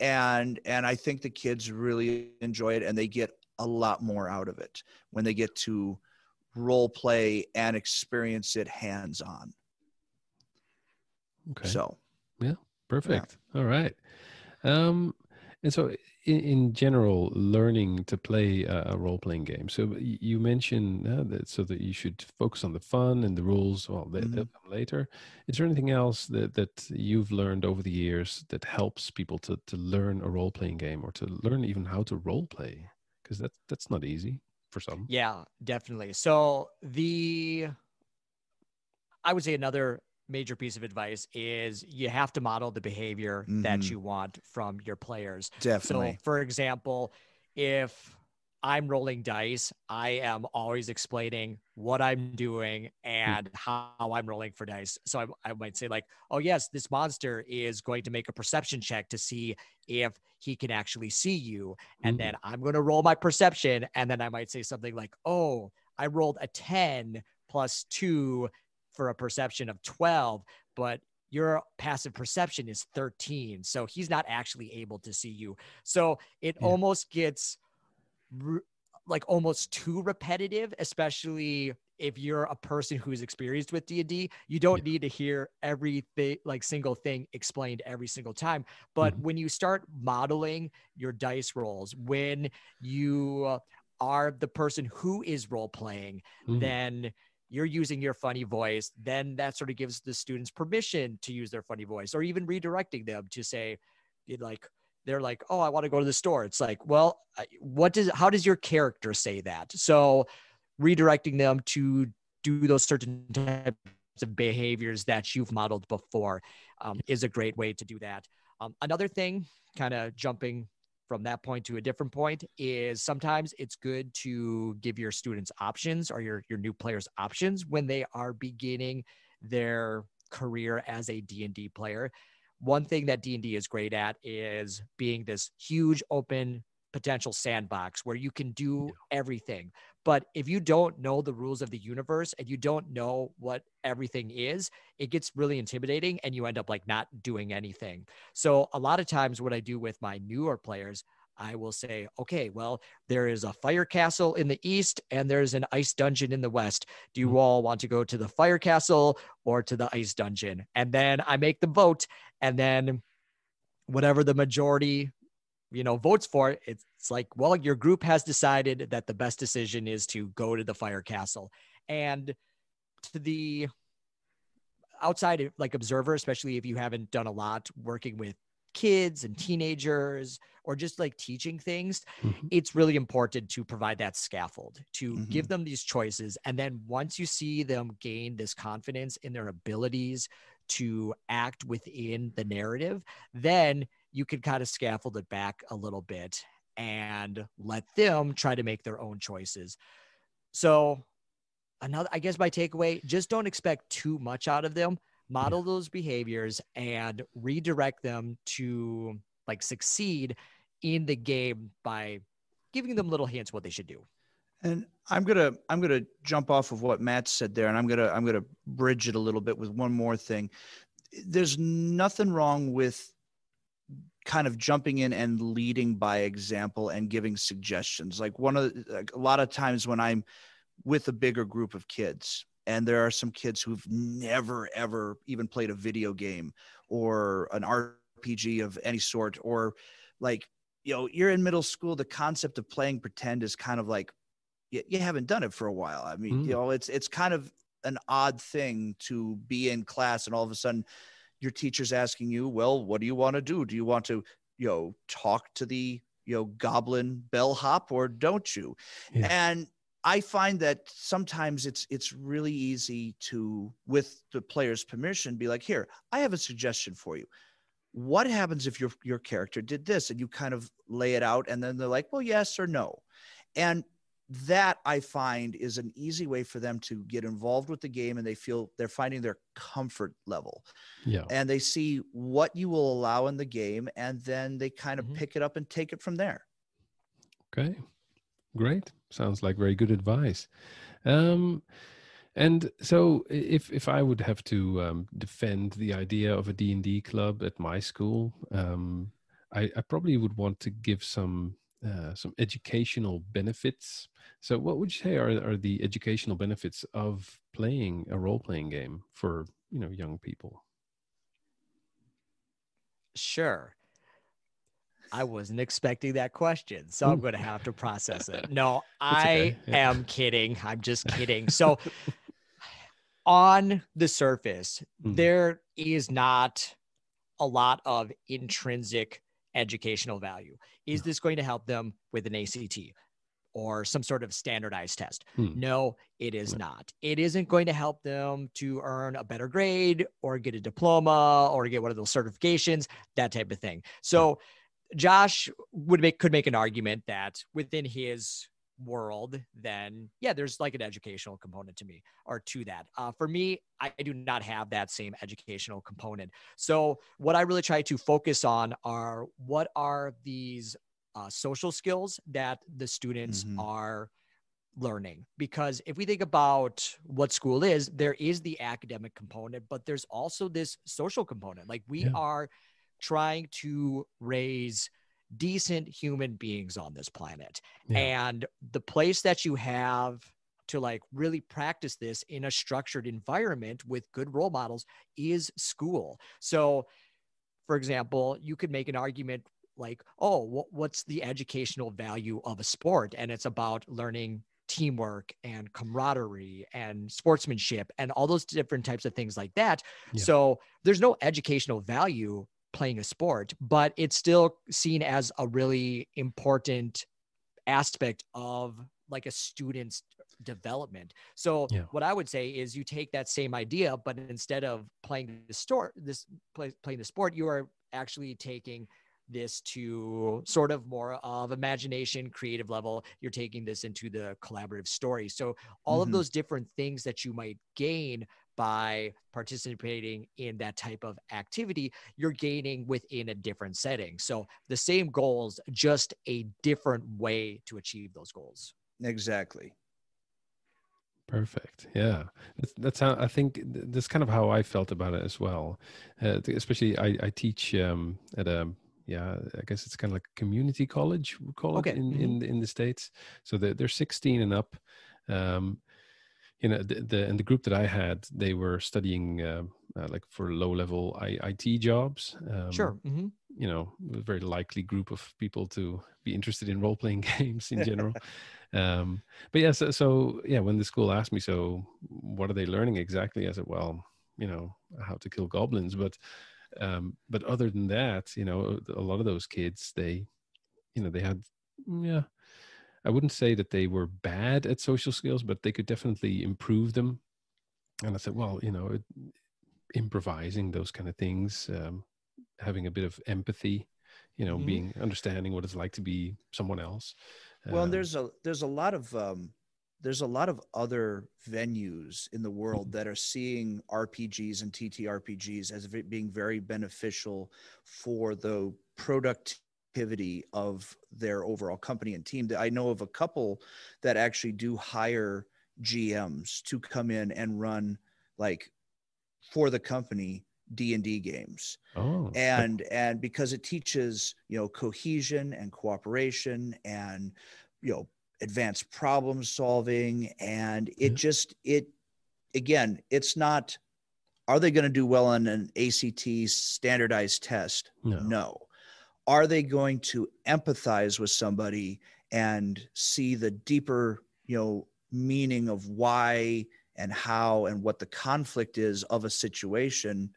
And and i think the kids really enjoy it and they get a lot more out of it when they get to role play and experience it hands on
Okay.
so yeah,
Perfect. All right. Um, and so, in, in general, learning to play a, a role-playing game. So you mentioned uh, that so that you should focus on the fun and the rules. Well, they, they'll come later. Is there anything else that that you've learned over the years that helps people to to learn a role-playing game or to learn even how to role play? Because that's that's not easy for some.
Yeah, definitely. So the I would say another major piece of advice is you have to model the behavior that
Mhm.
you want from your players.
definitely
So, for example, if I'm rolling dice, I am always explaining what I'm doing and how I'm rolling for dice. So I, I might say, like, oh, yes, this monster is going to make a perception check to see if he can actually see you. And
Mm.
then I'm going to roll my perception. And then I might say something like, oh, I rolled a 10 plus two for a perception of 12, but your passive perception is 13. So he's not actually able to see you. So it
Yeah.
almost gets r- like almost too repetitive, especially if you're a person who's experienced with D&D, you don't need to hear everything like single thing explained every single time. But
Mhm.
when you start modeling your dice rolls, when you are the person who is role playing,
Mhm.
then you're using your funny voice, then that sort of gives the students permission to use their funny voice or even redirecting them to say, like, they're like, oh, I want to go to the store. It's like, well, what does, how does your character say that? So redirecting them to do those certain types of behaviors that you've modeled before um, is a great way to do that. Um, another thing, kind of jumping from that point to a different point is sometimes it's good to give your students options or your, your new players options when they are beginning their career as a D&D player. One thing that D&D is great at is being this huge open potential sandbox where you can do everything. But if you don't know the rules of the universe and you don't know what everything is, it gets really intimidating and you end up like not doing anything. So a lot of times what I do with my newer players, I will say, okay, well, there is a fire castle in the east and there's an ice dungeon in the west. Do you mm. all want to go to the fire castle or to the ice dungeon? And then I make the vote and then whatever the majority you know votes for it it's like well your group has decided that the best decision is to go to the fire castle and to the outside like observer, especially if you haven't done a lot working with kids and teenagers or just like teaching things, mm-hmm. it's really important to provide that scaffold to mm-hmm. give them these choices. And then once you see them gain this confidence in their abilities to act within the narrative, then you can kind of scaffold it back a little bit and let them try to make their own choices. So, another, I guess my takeaway just don't expect too much out of them. Model those behaviors and redirect them to like succeed in the game by giving them little hints what they should do.
And I'm gonna I'm gonna jump off of what Matt said there, and I'm gonna I'm gonna bridge it a little bit with one more thing. There's nothing wrong with kind of jumping in and leading by example and giving suggestions. Like one of like a lot of times when I'm with a bigger group of kids, and there are some kids who've never ever even played a video game or an RPG of any sort, or like you know you're in middle school. The concept of playing pretend is kind of like you, you haven't done it for a while. I mean, mm. you know, it's it's kind of an odd thing to be in class and all of a sudden your teacher's asking you, well, what do you want to do? Do you want to, you know, talk to the, you know, goblin bellhop or don't you? Yeah. And I find that sometimes it's it's really easy to, with the player's permission, be like, here, I have a suggestion for you. What happens if your your character did this? And you kind of lay it out, and then they're like, well, yes or no. And that I find is an easy way for them to get involved with the game and they feel they're finding their comfort level.
Yeah.
And they see what you will allow in the game and then they kind of mm-hmm. pick it up and take it from there.
Okay. Great. Sounds like very good advice. Um and so if if I would have to um, defend the idea of a D&D club at my school, um I, I probably would want to give some uh, some educational benefits. So, what would you say are, are the educational benefits of playing a role playing game for you know young people?
Sure. I wasn't expecting that question, so. I'm going to have to process it. No, I okay. yeah. am kidding. I'm just kidding. So, on the surface, mm. there is not a lot of intrinsic educational value. Is this going to help them with an ACT or some sort of standardized test? Hmm. No, it is no. not. It isn't going to help them to earn a better grade or get a diploma or get one of those certifications, that type of thing. So, Josh would make could make an argument that within his world, then yeah, there's like an educational component to me or to that. Uh, for me, I, I do not have that same educational component. So what I really try to focus on are what are these uh, social skills that the students mm-hmm. are learning because if we think about what school is there is the academic component but there's also this social component like we yeah. are trying to raise decent human beings on this planet. Yeah. And the place that you have to like really practice this in a structured environment with good role models is school. So, for example, you could make an argument like, oh, what's the educational value of a sport? And it's about learning teamwork and camaraderie and sportsmanship and all those different types of things like that. Yeah. So, there's no educational value playing a sport, but it's still seen as a really important aspect of like a student's development. So yeah. what I would say is you take that same idea, but instead of playing the sport, this play, playing the sport, you are actually taking this to sort of more of imagination creative level you're taking this into the collaborative story so all mm-hmm. of those different things that you might gain by participating in that type of activity, you're gaining within a different setting. So the same goals, just a different way to achieve those goals.
Exactly.
Perfect. Yeah, that's, that's how I think. That's kind of how I felt about it as well. Uh, especially, I, I teach um, at a yeah, I guess it's kind of like a community college. We call it in, mm-hmm. in in the states. So they're, they're 16 and up. Um, you know the, the and the group that i had they were studying uh, uh, like for low level I, it jobs
um, sure mm-hmm.
you know a very likely group of people to be interested in role playing games in general. Um, but yeah so, so, yeah when the school asked me so what are they learning exactly? I said well you know how to kill goblins. But um but other than that you know a lot of those kids they you know they had yeah i wouldn't say that they were bad at social skills but they could definitely improve them and i said well you know improvising those kind of things um having a bit of empathy you know mm-hmm. being understanding what it's like to be someone else
well um, there's a there's a lot of um there's a lot of other venues in the world that are seeing RPGs and TTRPGs as being very beneficial for the productivity of their overall company and team. I know of a couple that actually do hire GMs to come in and run like for the company d&d games oh. and and because it teaches you know cohesion and cooperation and you know advanced problem solving and it mm-hmm. just it again it's not are they going to do well on an act standardized test
no.
no are they going to empathize with somebody and see the deeper you know meaning of why and how and what the conflict is of a situation?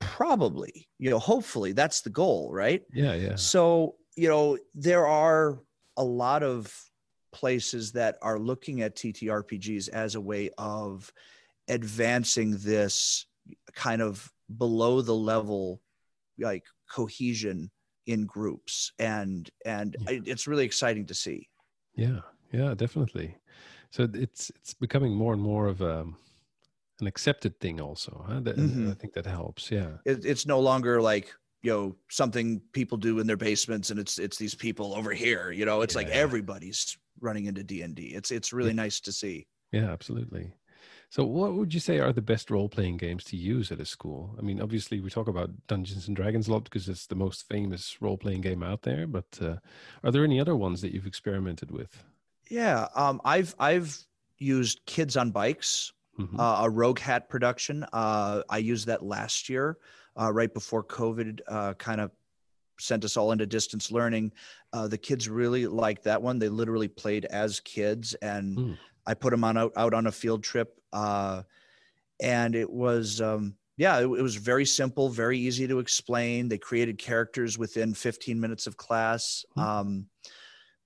Probably you know hopefully that's the goal right?
Yeah yeah.
So you know there are a lot of places that are looking at TTRPGs as a way of advancing this kind of below the level like cohesion in groups and and yeah. it's really exciting to see.
Yeah. Yeah definitely. So it's it's becoming more and more of a um, an accepted thing also huh? that, mm-hmm. i think that helps yeah.
It, it's no longer like you know something people do in their basements and it's it's these people over here you know? It's yeah, like everybody's running into d&d it's it's really yeah. nice to see.
Yeah absolutely so what would you say are the best role-playing games to use at a school i mean obviously we talk about dungeons and dragons a lot because it's the most famous role-playing game out there but uh, are there any other ones that you've experimented with
yeah um, i've i've used kids on bikes mm-hmm. uh, a rogue hat production uh, i used that last year uh, right before COVID uh, kind of sent us all into distance learning. Uh, the kids really liked that one. They literally played as kids, and mm. I put them on out, out on a field trip, uh, and it was. Um, yeah, it, it, was very simple, very easy to explain. They created characters within 15 minutes of class. Mm. Um,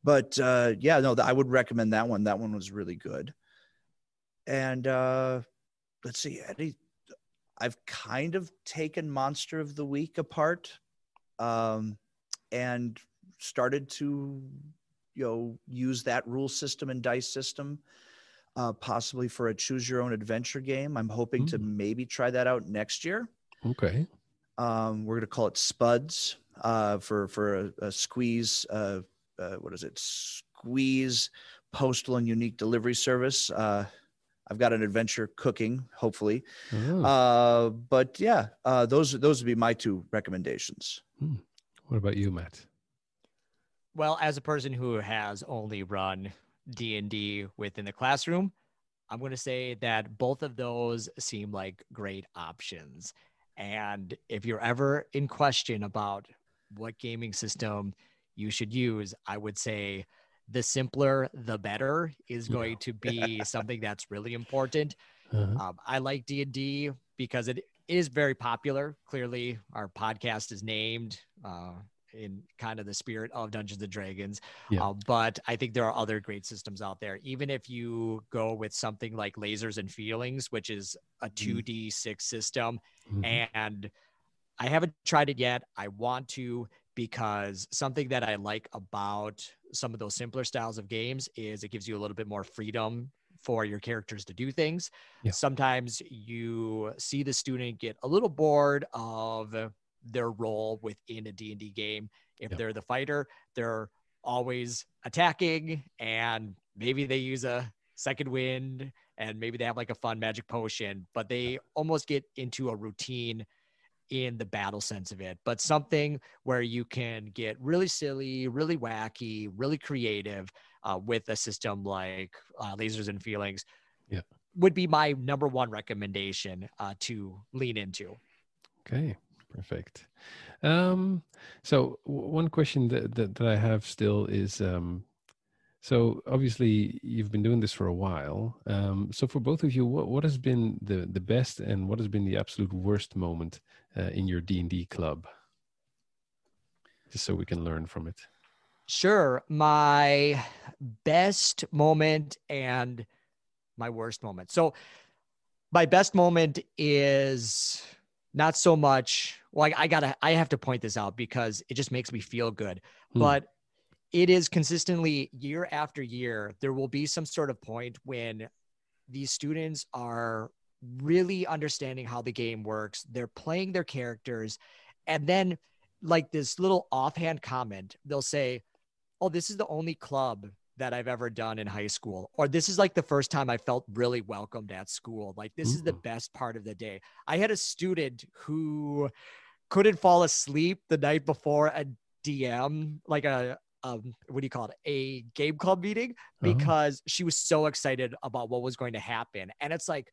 but uh, yeah, no, I would recommend that one. That one was really good. And uh, let's see, any I've kind of taken Monster of the Week apart um, and started to, you know, use that rule system and dice system, uh, possibly for a choose your own adventure game. I'm hoping mm. to maybe try that out next year.
Okay.
Um, we're going to call it Spuds uh, for for a, a squeeze. Uh, uh what is it? Squeeze postal and unique delivery service. Uh, I've got an adventure cooking, hopefully. Oh. Uh, but yeah, uh, those those would be my two recommendations.
Hmm. What about you, Matt?
Well, as a person who has only run D and D within the classroom, I'm going to say that both of those seem like great options. And if you're ever in question about what gaming system you should use, I would say the simpler the better is going to be something that's really important uh-huh. um, i like d&d because it is very popular clearly our podcast is named uh, in kind of the spirit of dungeons and dragons yeah. uh, but i think there are other great systems out there even if you go with something like lasers and feelings which is a 2d6 mm. system mm-hmm. and i haven't tried it yet i want to because something that I like about some of those simpler styles of games is it gives you a little bit more freedom for your characters to do things. Yeah. Sometimes you see the student get a little bored of their role within a D&D game. If yeah. they're the fighter, they're always attacking and maybe they use a second wind and maybe they have like a fun magic potion, but they almost get into a routine in the battle sense of it, but something where you can get really silly, really wacky, really creative uh, with a system like uh, Lasers and Feelings.
Yeah,
would be my number one recommendation uh, to lean into.
Okay, perfect. Um, so one question that, that, that I have still is um,
So obviously you've been doing this for a while. Um, so for both of you, what, what has been the, the best and what has been the absolute worst moment uh, in your D and D club? Just so we can learn from it.
Sure. My best moment and my worst moment. So my best moment is not so much well I, I, gotta i have to point this out because it just makes me feel good hmm. but it is consistently year after year there will be some sort of point when these students are really understanding how the game works they're playing their characters and then like this little offhand comment they'll say oh this is the only club that I've ever done in high school, or this is like the first time I felt really welcomed at school. Like, this Ooh. is the best part of the day. I had a student who couldn't fall asleep the night before a DM, like a, um, what do you call it? A game club meeting uh-huh. because oh. she was so excited about what was going to happen. And it's like,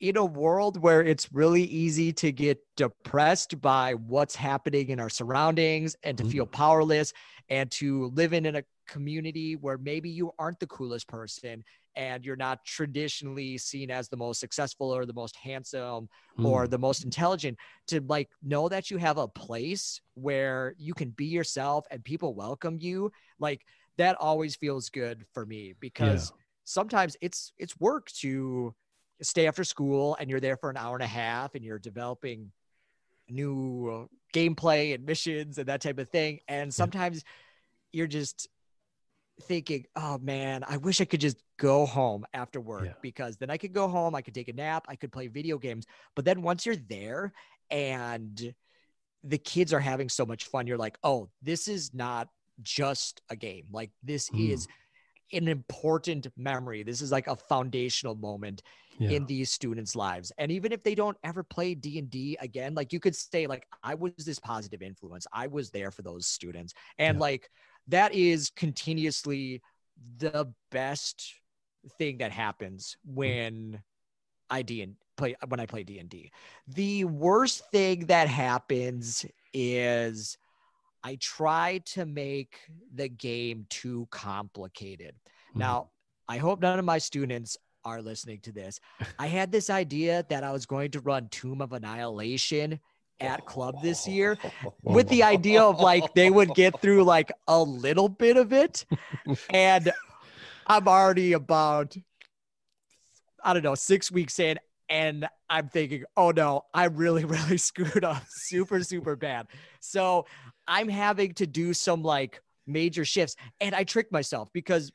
in a world where it's really easy to get depressed by what's happening in our surroundings and to mm. feel powerless and to live in, in a community where maybe you aren't the coolest person and you're not traditionally seen as the most successful or the most handsome mm. or the most intelligent to like know that you have a place where you can be yourself and people welcome you like that always feels good for me because yeah. sometimes it's it's work to stay after school and you're there for an hour and a half and you're developing new gameplay and missions and that type of thing and sometimes yeah. you're just thinking, oh man, I wish I could just go home after work yeah. because then I could go home, I could take a nap, I could play video games. But then once you're there and the kids are having so much fun, you're like, oh, this is not just a game. Like this mm. is an important memory. This is like a foundational moment yeah. in these students' lives. And even if they don't ever play D&D again, like you could say like I was this positive influence. I was there for those students. And yeah. like that is continuously the best thing that happens when I D and play when I play D and D. The worst thing that happens is I try to make the game too complicated. Mm-hmm. Now, I hope none of my students are listening to this. I had this idea that I was going to run Tomb of Annihilation at club this year with the idea of like they would get through like a little bit of it. And i'm already about i don't know six weeks in and i'm thinking oh no i really really screwed up. Super super bad. So i'm having to do some like major shifts. And i tricked myself because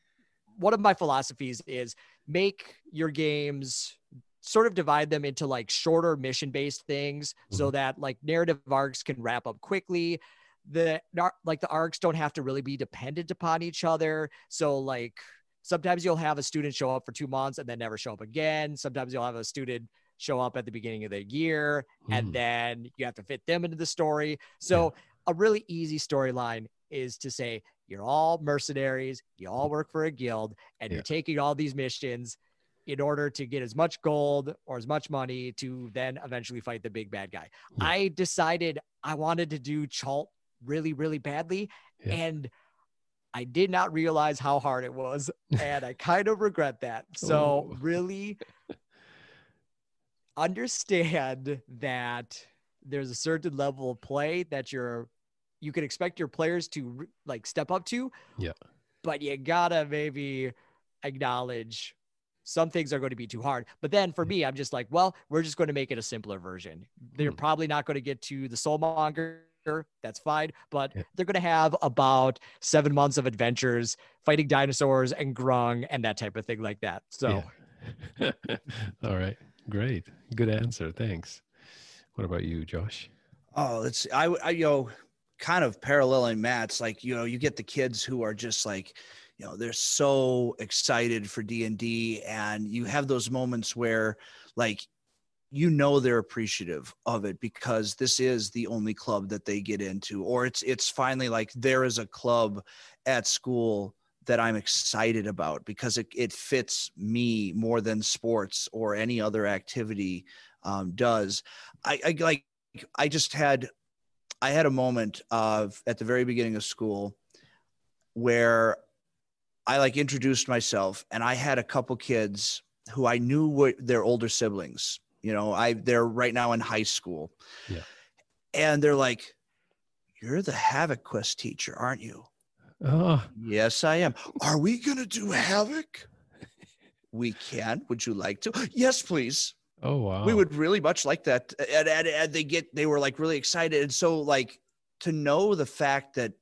one of my philosophies is make your games sort of divide them into like shorter mission based things mm-hmm. so that like narrative arcs can wrap up quickly the like the arcs don't have to really be dependent upon each other so like sometimes you'll have a student show up for two months and then never show up again sometimes you'll have a student show up at the beginning of the year mm. and then you have to fit them into the story so yeah. a really easy storyline is to say you're all mercenaries you all work for a guild and yeah. you're taking all these missions in order to get as much gold or as much money to then eventually fight the big bad guy. Yeah. I decided I wanted to do Chult really, really badly. Yeah. And I did not realize how hard it was. And I kind of regret that. So, oh. really understand that there's a certain level of play that you're you can expect your players to like step up to.
Yeah.
But you gotta maybe acknowledge some things are going to be too hard. But then for me, I'm just like, well, we're just going to make it a simpler version. They're mm. probably not going to get to the soulmonger. That's fine. But yeah. they're going to have about seven months of adventures fighting dinosaurs and grung and that type of thing like that. So,
yeah. all right. Great. Good answer. Thanks. What about you, Josh?
Oh, it's, I, I, you know, kind of paralleling Matt's like, you know, you get the kids who are just like, you know they're so excited for d&d and you have those moments where like you know they're appreciative of it because this is the only club that they get into or it's it's finally like there is a club at school that I'm excited about because it, it fits me more than sports or any other activity um, does. I, I like I just had I had a moment of at the very beginning of school where I like introduced myself, and I had a couple kids who I knew were their older siblings. You know, I they're right now in high school.
Yeah.
And they're like, You're the Havoc Quest teacher, aren't you?
Oh,
Yes, I am. Are we gonna do Havoc? We can. Would you like to? Yes, please.
oh wow.
We would really much like that. And, and, and they get they were like really excited. And so like to know the fact that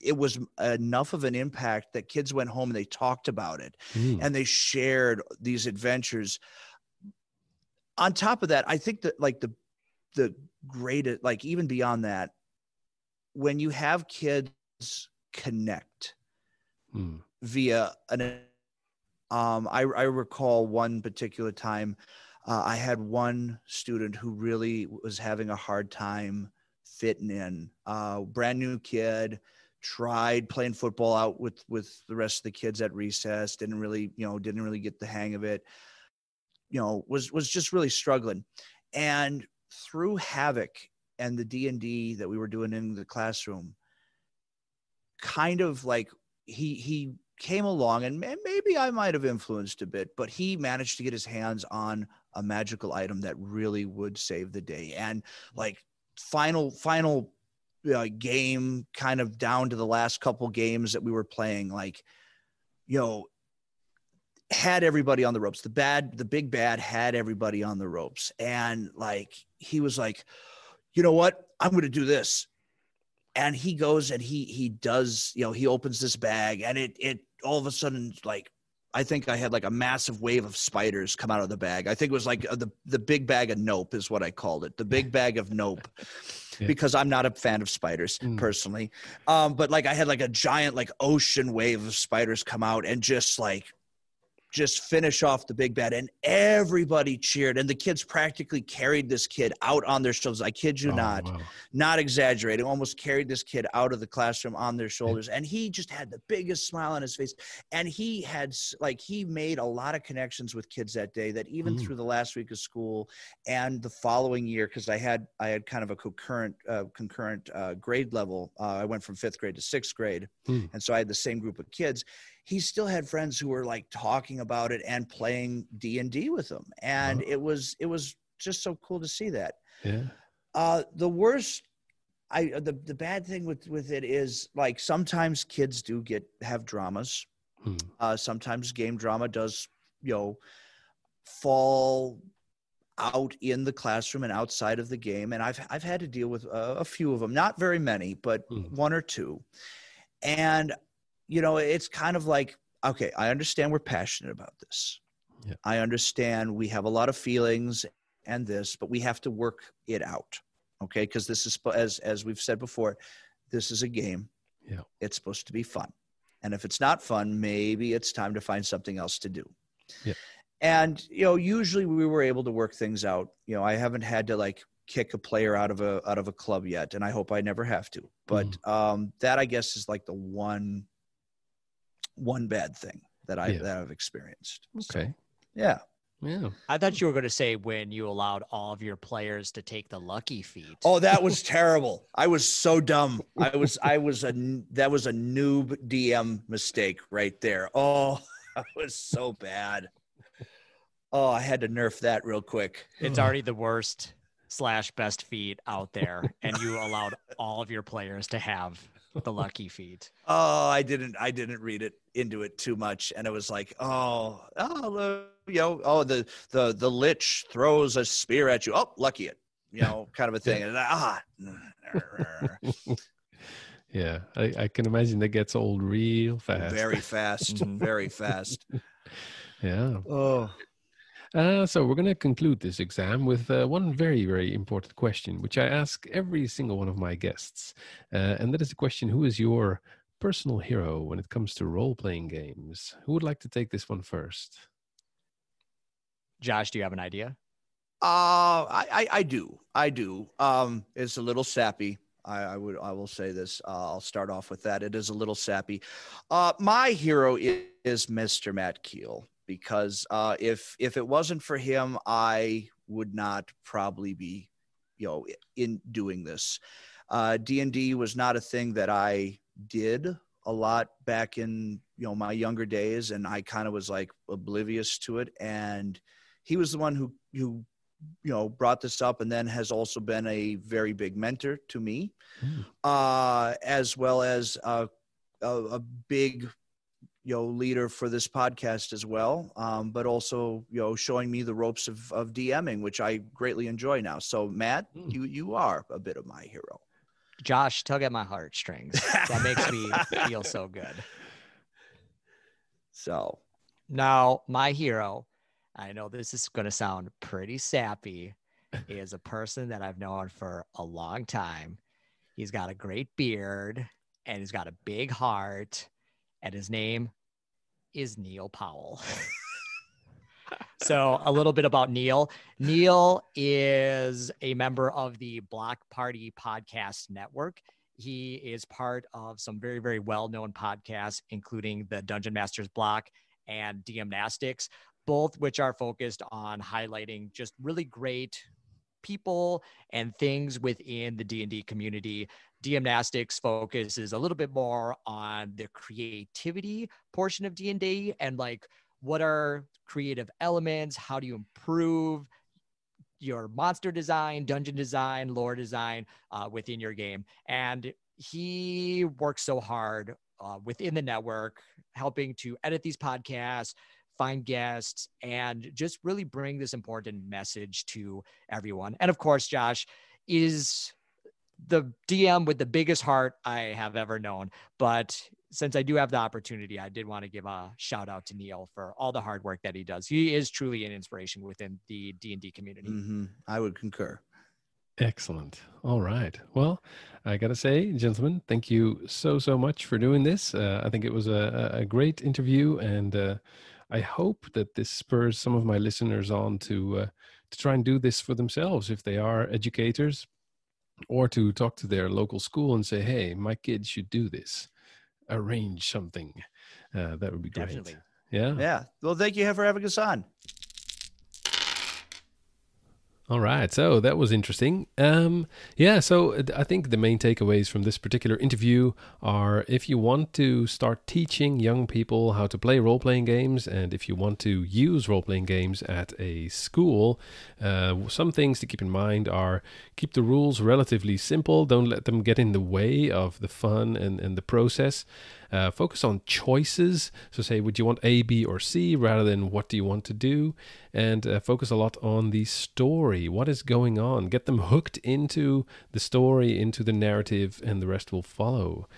it was enough of an impact that kids went home and they talked about it
Mm.
and they shared these adventures on top of that i think that like the the greatest like even beyond that when you have kids connect
Mm.
via an um i i recall one particular time uh, i had one student who really was having a hard time fitting in uh brand new kid tried playing football out with with the rest of the kids at recess didn't really you know didn't really get the hang of it you know was was just really struggling. And through havoc and the d&d that we were doing in the classroom kind of like he he came along and maybe i might have influenced a bit but he managed to get his hands on a magical item that really would save the day. And like final final uh, game kind of down to the last couple games that we were playing like you know had everybody on the ropes the bad the big bad had everybody on the ropes and like he was like you know what i'm going to do this and he goes and he he does you know he opens this bag and it it all of a sudden like I think I had like a massive wave of spiders come out of the bag. I think it was like uh, the the big bag of nope is what I called it. The big bag of nope.
Yeah.
Because I'm not a fan of spiders
Mm.
personally. Um, but like I had like a giant like ocean wave of spiders come out and just like just finish off the big bad and everybody cheered and the kids practically carried this kid out on their shoulders. I kid you
Oh,
not
wow.
not exaggerating, almost carried this kid out of the classroom on their shoulders. And he just had the biggest smile on his face. And he had, like, he made a lot of connections with kids that day that even
Mm.
through the last week of school and the following year, because I had, I had kind of a concurrent, uh, concurrent uh, grade level. Uh, I went from fifth grade to sixth grade.
Mm.
And so I had the same group of kids. He still had friends who were like talking about it and playing D and D with them. And
Oh.
it was, it was just so cool to see that.
Yeah.
Uh, the worst, I uh, the the bad thing with with it is like sometimes kids do get have dramas.
Hmm.
Uh, sometimes game drama does you know fall out in the classroom and outside of the game, and I've I've had to deal with uh, a few of them, not very many, but
Mhm.
one or two, and you know it's kind of like okay, I understand we're passionate about this.
Yeah.
I understand we have a lot of feelings and this, but we have to work it out. Okay. Cause this is, as, as we've said before, this is a game.
Yeah.
It's supposed to be fun. And if it's not fun, maybe it's time to find something else to do.
Yeah.
And, you know, usually we were able to work things out. You know, I haven't had to like kick a player out of a, out of a club yet. And I hope I never have to, but, um, that I guess is like the one, one bad thing that I,
Yeah.
that I've experienced. So,
Okay.
yeah.
Yeah.
I thought you were going to say when you allowed all of your players to take the lucky feat.
Oh, that was terrible. I was so dumb. I was I was a that was a noob DM mistake right there. Oh, that was so bad. Oh, I had to nerf that real quick.
it's already the worst slash best feat out there, and you allowed all of your players to have the lucky feat.
Oh, I didn't I didn't read it into it too much, and it was like, oh, oh, the- you know, oh, the the the lich throws a spear at you. Oh, lucky it, you know, kind of a thing. And ah,
Yeah. I, I can imagine that gets old real fast.
very fast, very fast.
Yeah.
Oh.
Uh, so we're going to conclude this exam with uh, one very, very important question, which I ask every single one of my guests. Uh, and that is the question Who is your personal hero when it comes to role playing games? Who would like to take this one first?
Josh, do you have an idea?
Uh, I, I, I do. I do. Um, it's a little sappy. I, I would, I will say this. Uh, I'll start off with that. It is a little sappy. Uh, my hero is, is Mr. Matt Keel because uh, if if it wasn't for him, I would not probably be, you know, in doing this. Uh, D and D was not a thing that I did a lot back in you know my younger days, and I kind of was like oblivious to it. And he was the one who who you know brought this up, and then has also been a very big mentor to me, mm. uh, as well as a, a, a big you know leader for this podcast as well um, but also you know showing me the ropes of, of dming which i greatly enjoy now. So matt mm. you you are a bit of my hero.
Josh tug at my heartstrings. That makes me feel so good.
So.
Now my hero i know this is going to sound pretty sappy is a person that i've known for a long time. He's got a great beard and he's got a big heart and his name is Neal Powell. so a little bit about Neal. Neal is a member of the Block Party Podcast Network. He is part of some very, very well-known podcasts, including the Dungeon Masters Block and DMnastics, both which are focused on highlighting just really great people and things within the D&D community DMnastics focuses a little bit more on the creativity portion of D&D and like what are creative elements, how do you improve your monster design, dungeon design, lore design uh, within your game. And he works so hard uh, within the network, helping to edit these podcasts, find guests, and just really bring this important message to everyone. And of course, Josh is the DM with the biggest heart I have ever known. But since I do have the opportunity, I did want to give a shout out to Neal for all the hard work that he does. He is truly an inspiration within the D and D community.
Mm-hmm. I would concur.
Excellent. All right. Well, I got to say, gentlemen, thank you so, so much for doing this. Uh, I think it was a, a great interview, and uh, I hope that this spurs some of my listeners on to uh, to try and do this for themselves if they are educators, or to talk to their local school and say, "Hey, my kid should do this." Arrange something. Uh, that would be great. Definitely. Yeah.
Yeah. Well, thank you for having us on.
All right, so that was interesting. Um, yeah, so I think the main takeaways from this particular interview are if you want to start teaching young people how to play role playing games, and if you want to use role playing games at a school, uh, some things to keep in mind are keep the rules relatively simple, don't let them get in the way of the fun and, and the process. Uh, focus on choices. So, say, would you want A, B, or C rather than what do you want to do? And uh, focus a lot on the story. What is going on? Get them hooked into the story, into the narrative, and the rest will follow.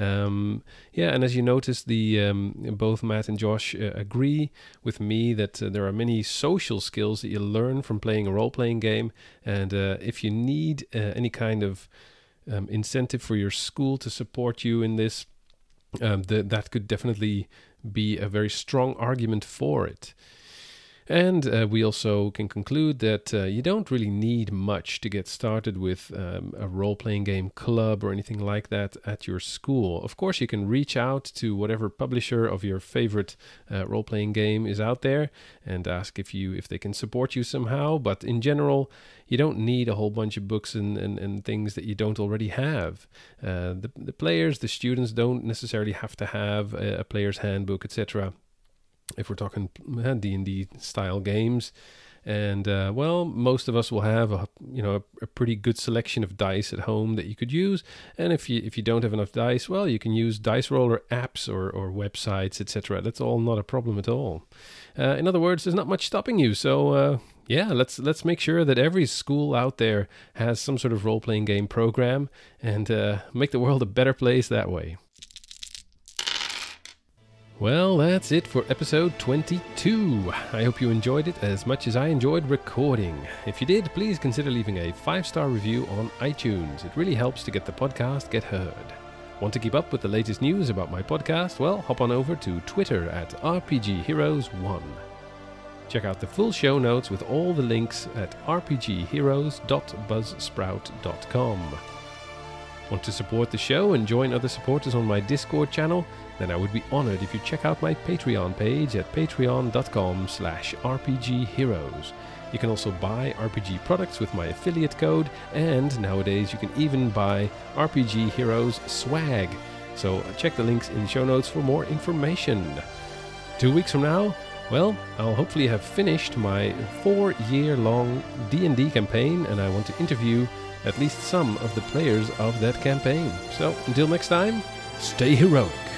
Um, yeah, and as you notice, the um, both Matt and Josh uh, agree with me that uh, there are many social skills that you learn from playing a role-playing game, and uh, if you need uh, any kind of um, incentive for your school to support you in this, um, that could definitely be a very strong argument for it. And uh, we also can conclude that uh, you don't really need much to get started with um, a role playing game club or anything like that at your school. Of course, you can reach out to whatever publisher of your favorite uh, role playing game is out there and ask if you if they can support you somehow. But in general, you don't need a whole bunch of books and, and, and things that you don't already have. Uh, the, the players, the students don't necessarily have to have a, a player's handbook, etc if we're talking D&D style games. And uh, well, most of us will have a you know a, a, pretty good selection of dice at home that you could use. And if you if you don't have enough dice, well, you can use dice roller apps or or websites, etc. That's all not a problem at all. Uh, in other words, there's not much stopping you. So uh, yeah, let's let's make sure that every school out there has some sort of role playing game program and uh, make the world a better place that way. Well, that's it for episode 22. I hope you enjoyed it as much as I enjoyed recording. If you did, please consider leaving a five star review on iTunes. It really helps to get the podcast get heard. Want to keep up with the latest news about my podcast? Well, hop on over to Twitter at RPGHeroes1. Check out the full show notes with all the links at rpgheroes.buzzsprout.com. Want to support the show and join other supporters on my Discord channel? Then I would be honored if you check out my Patreon page at patreon.com slash rpgheroes. You can also buy RPG products with my affiliate code, and nowadays you can even buy RPG Heroes swag. So check the links in the show notes for more information. Two weeks from now, well, I'll hopefully have finished my four-year-long D&D campaign, and I want to interview at least some of the players of that campaign. So until next time, stay heroic.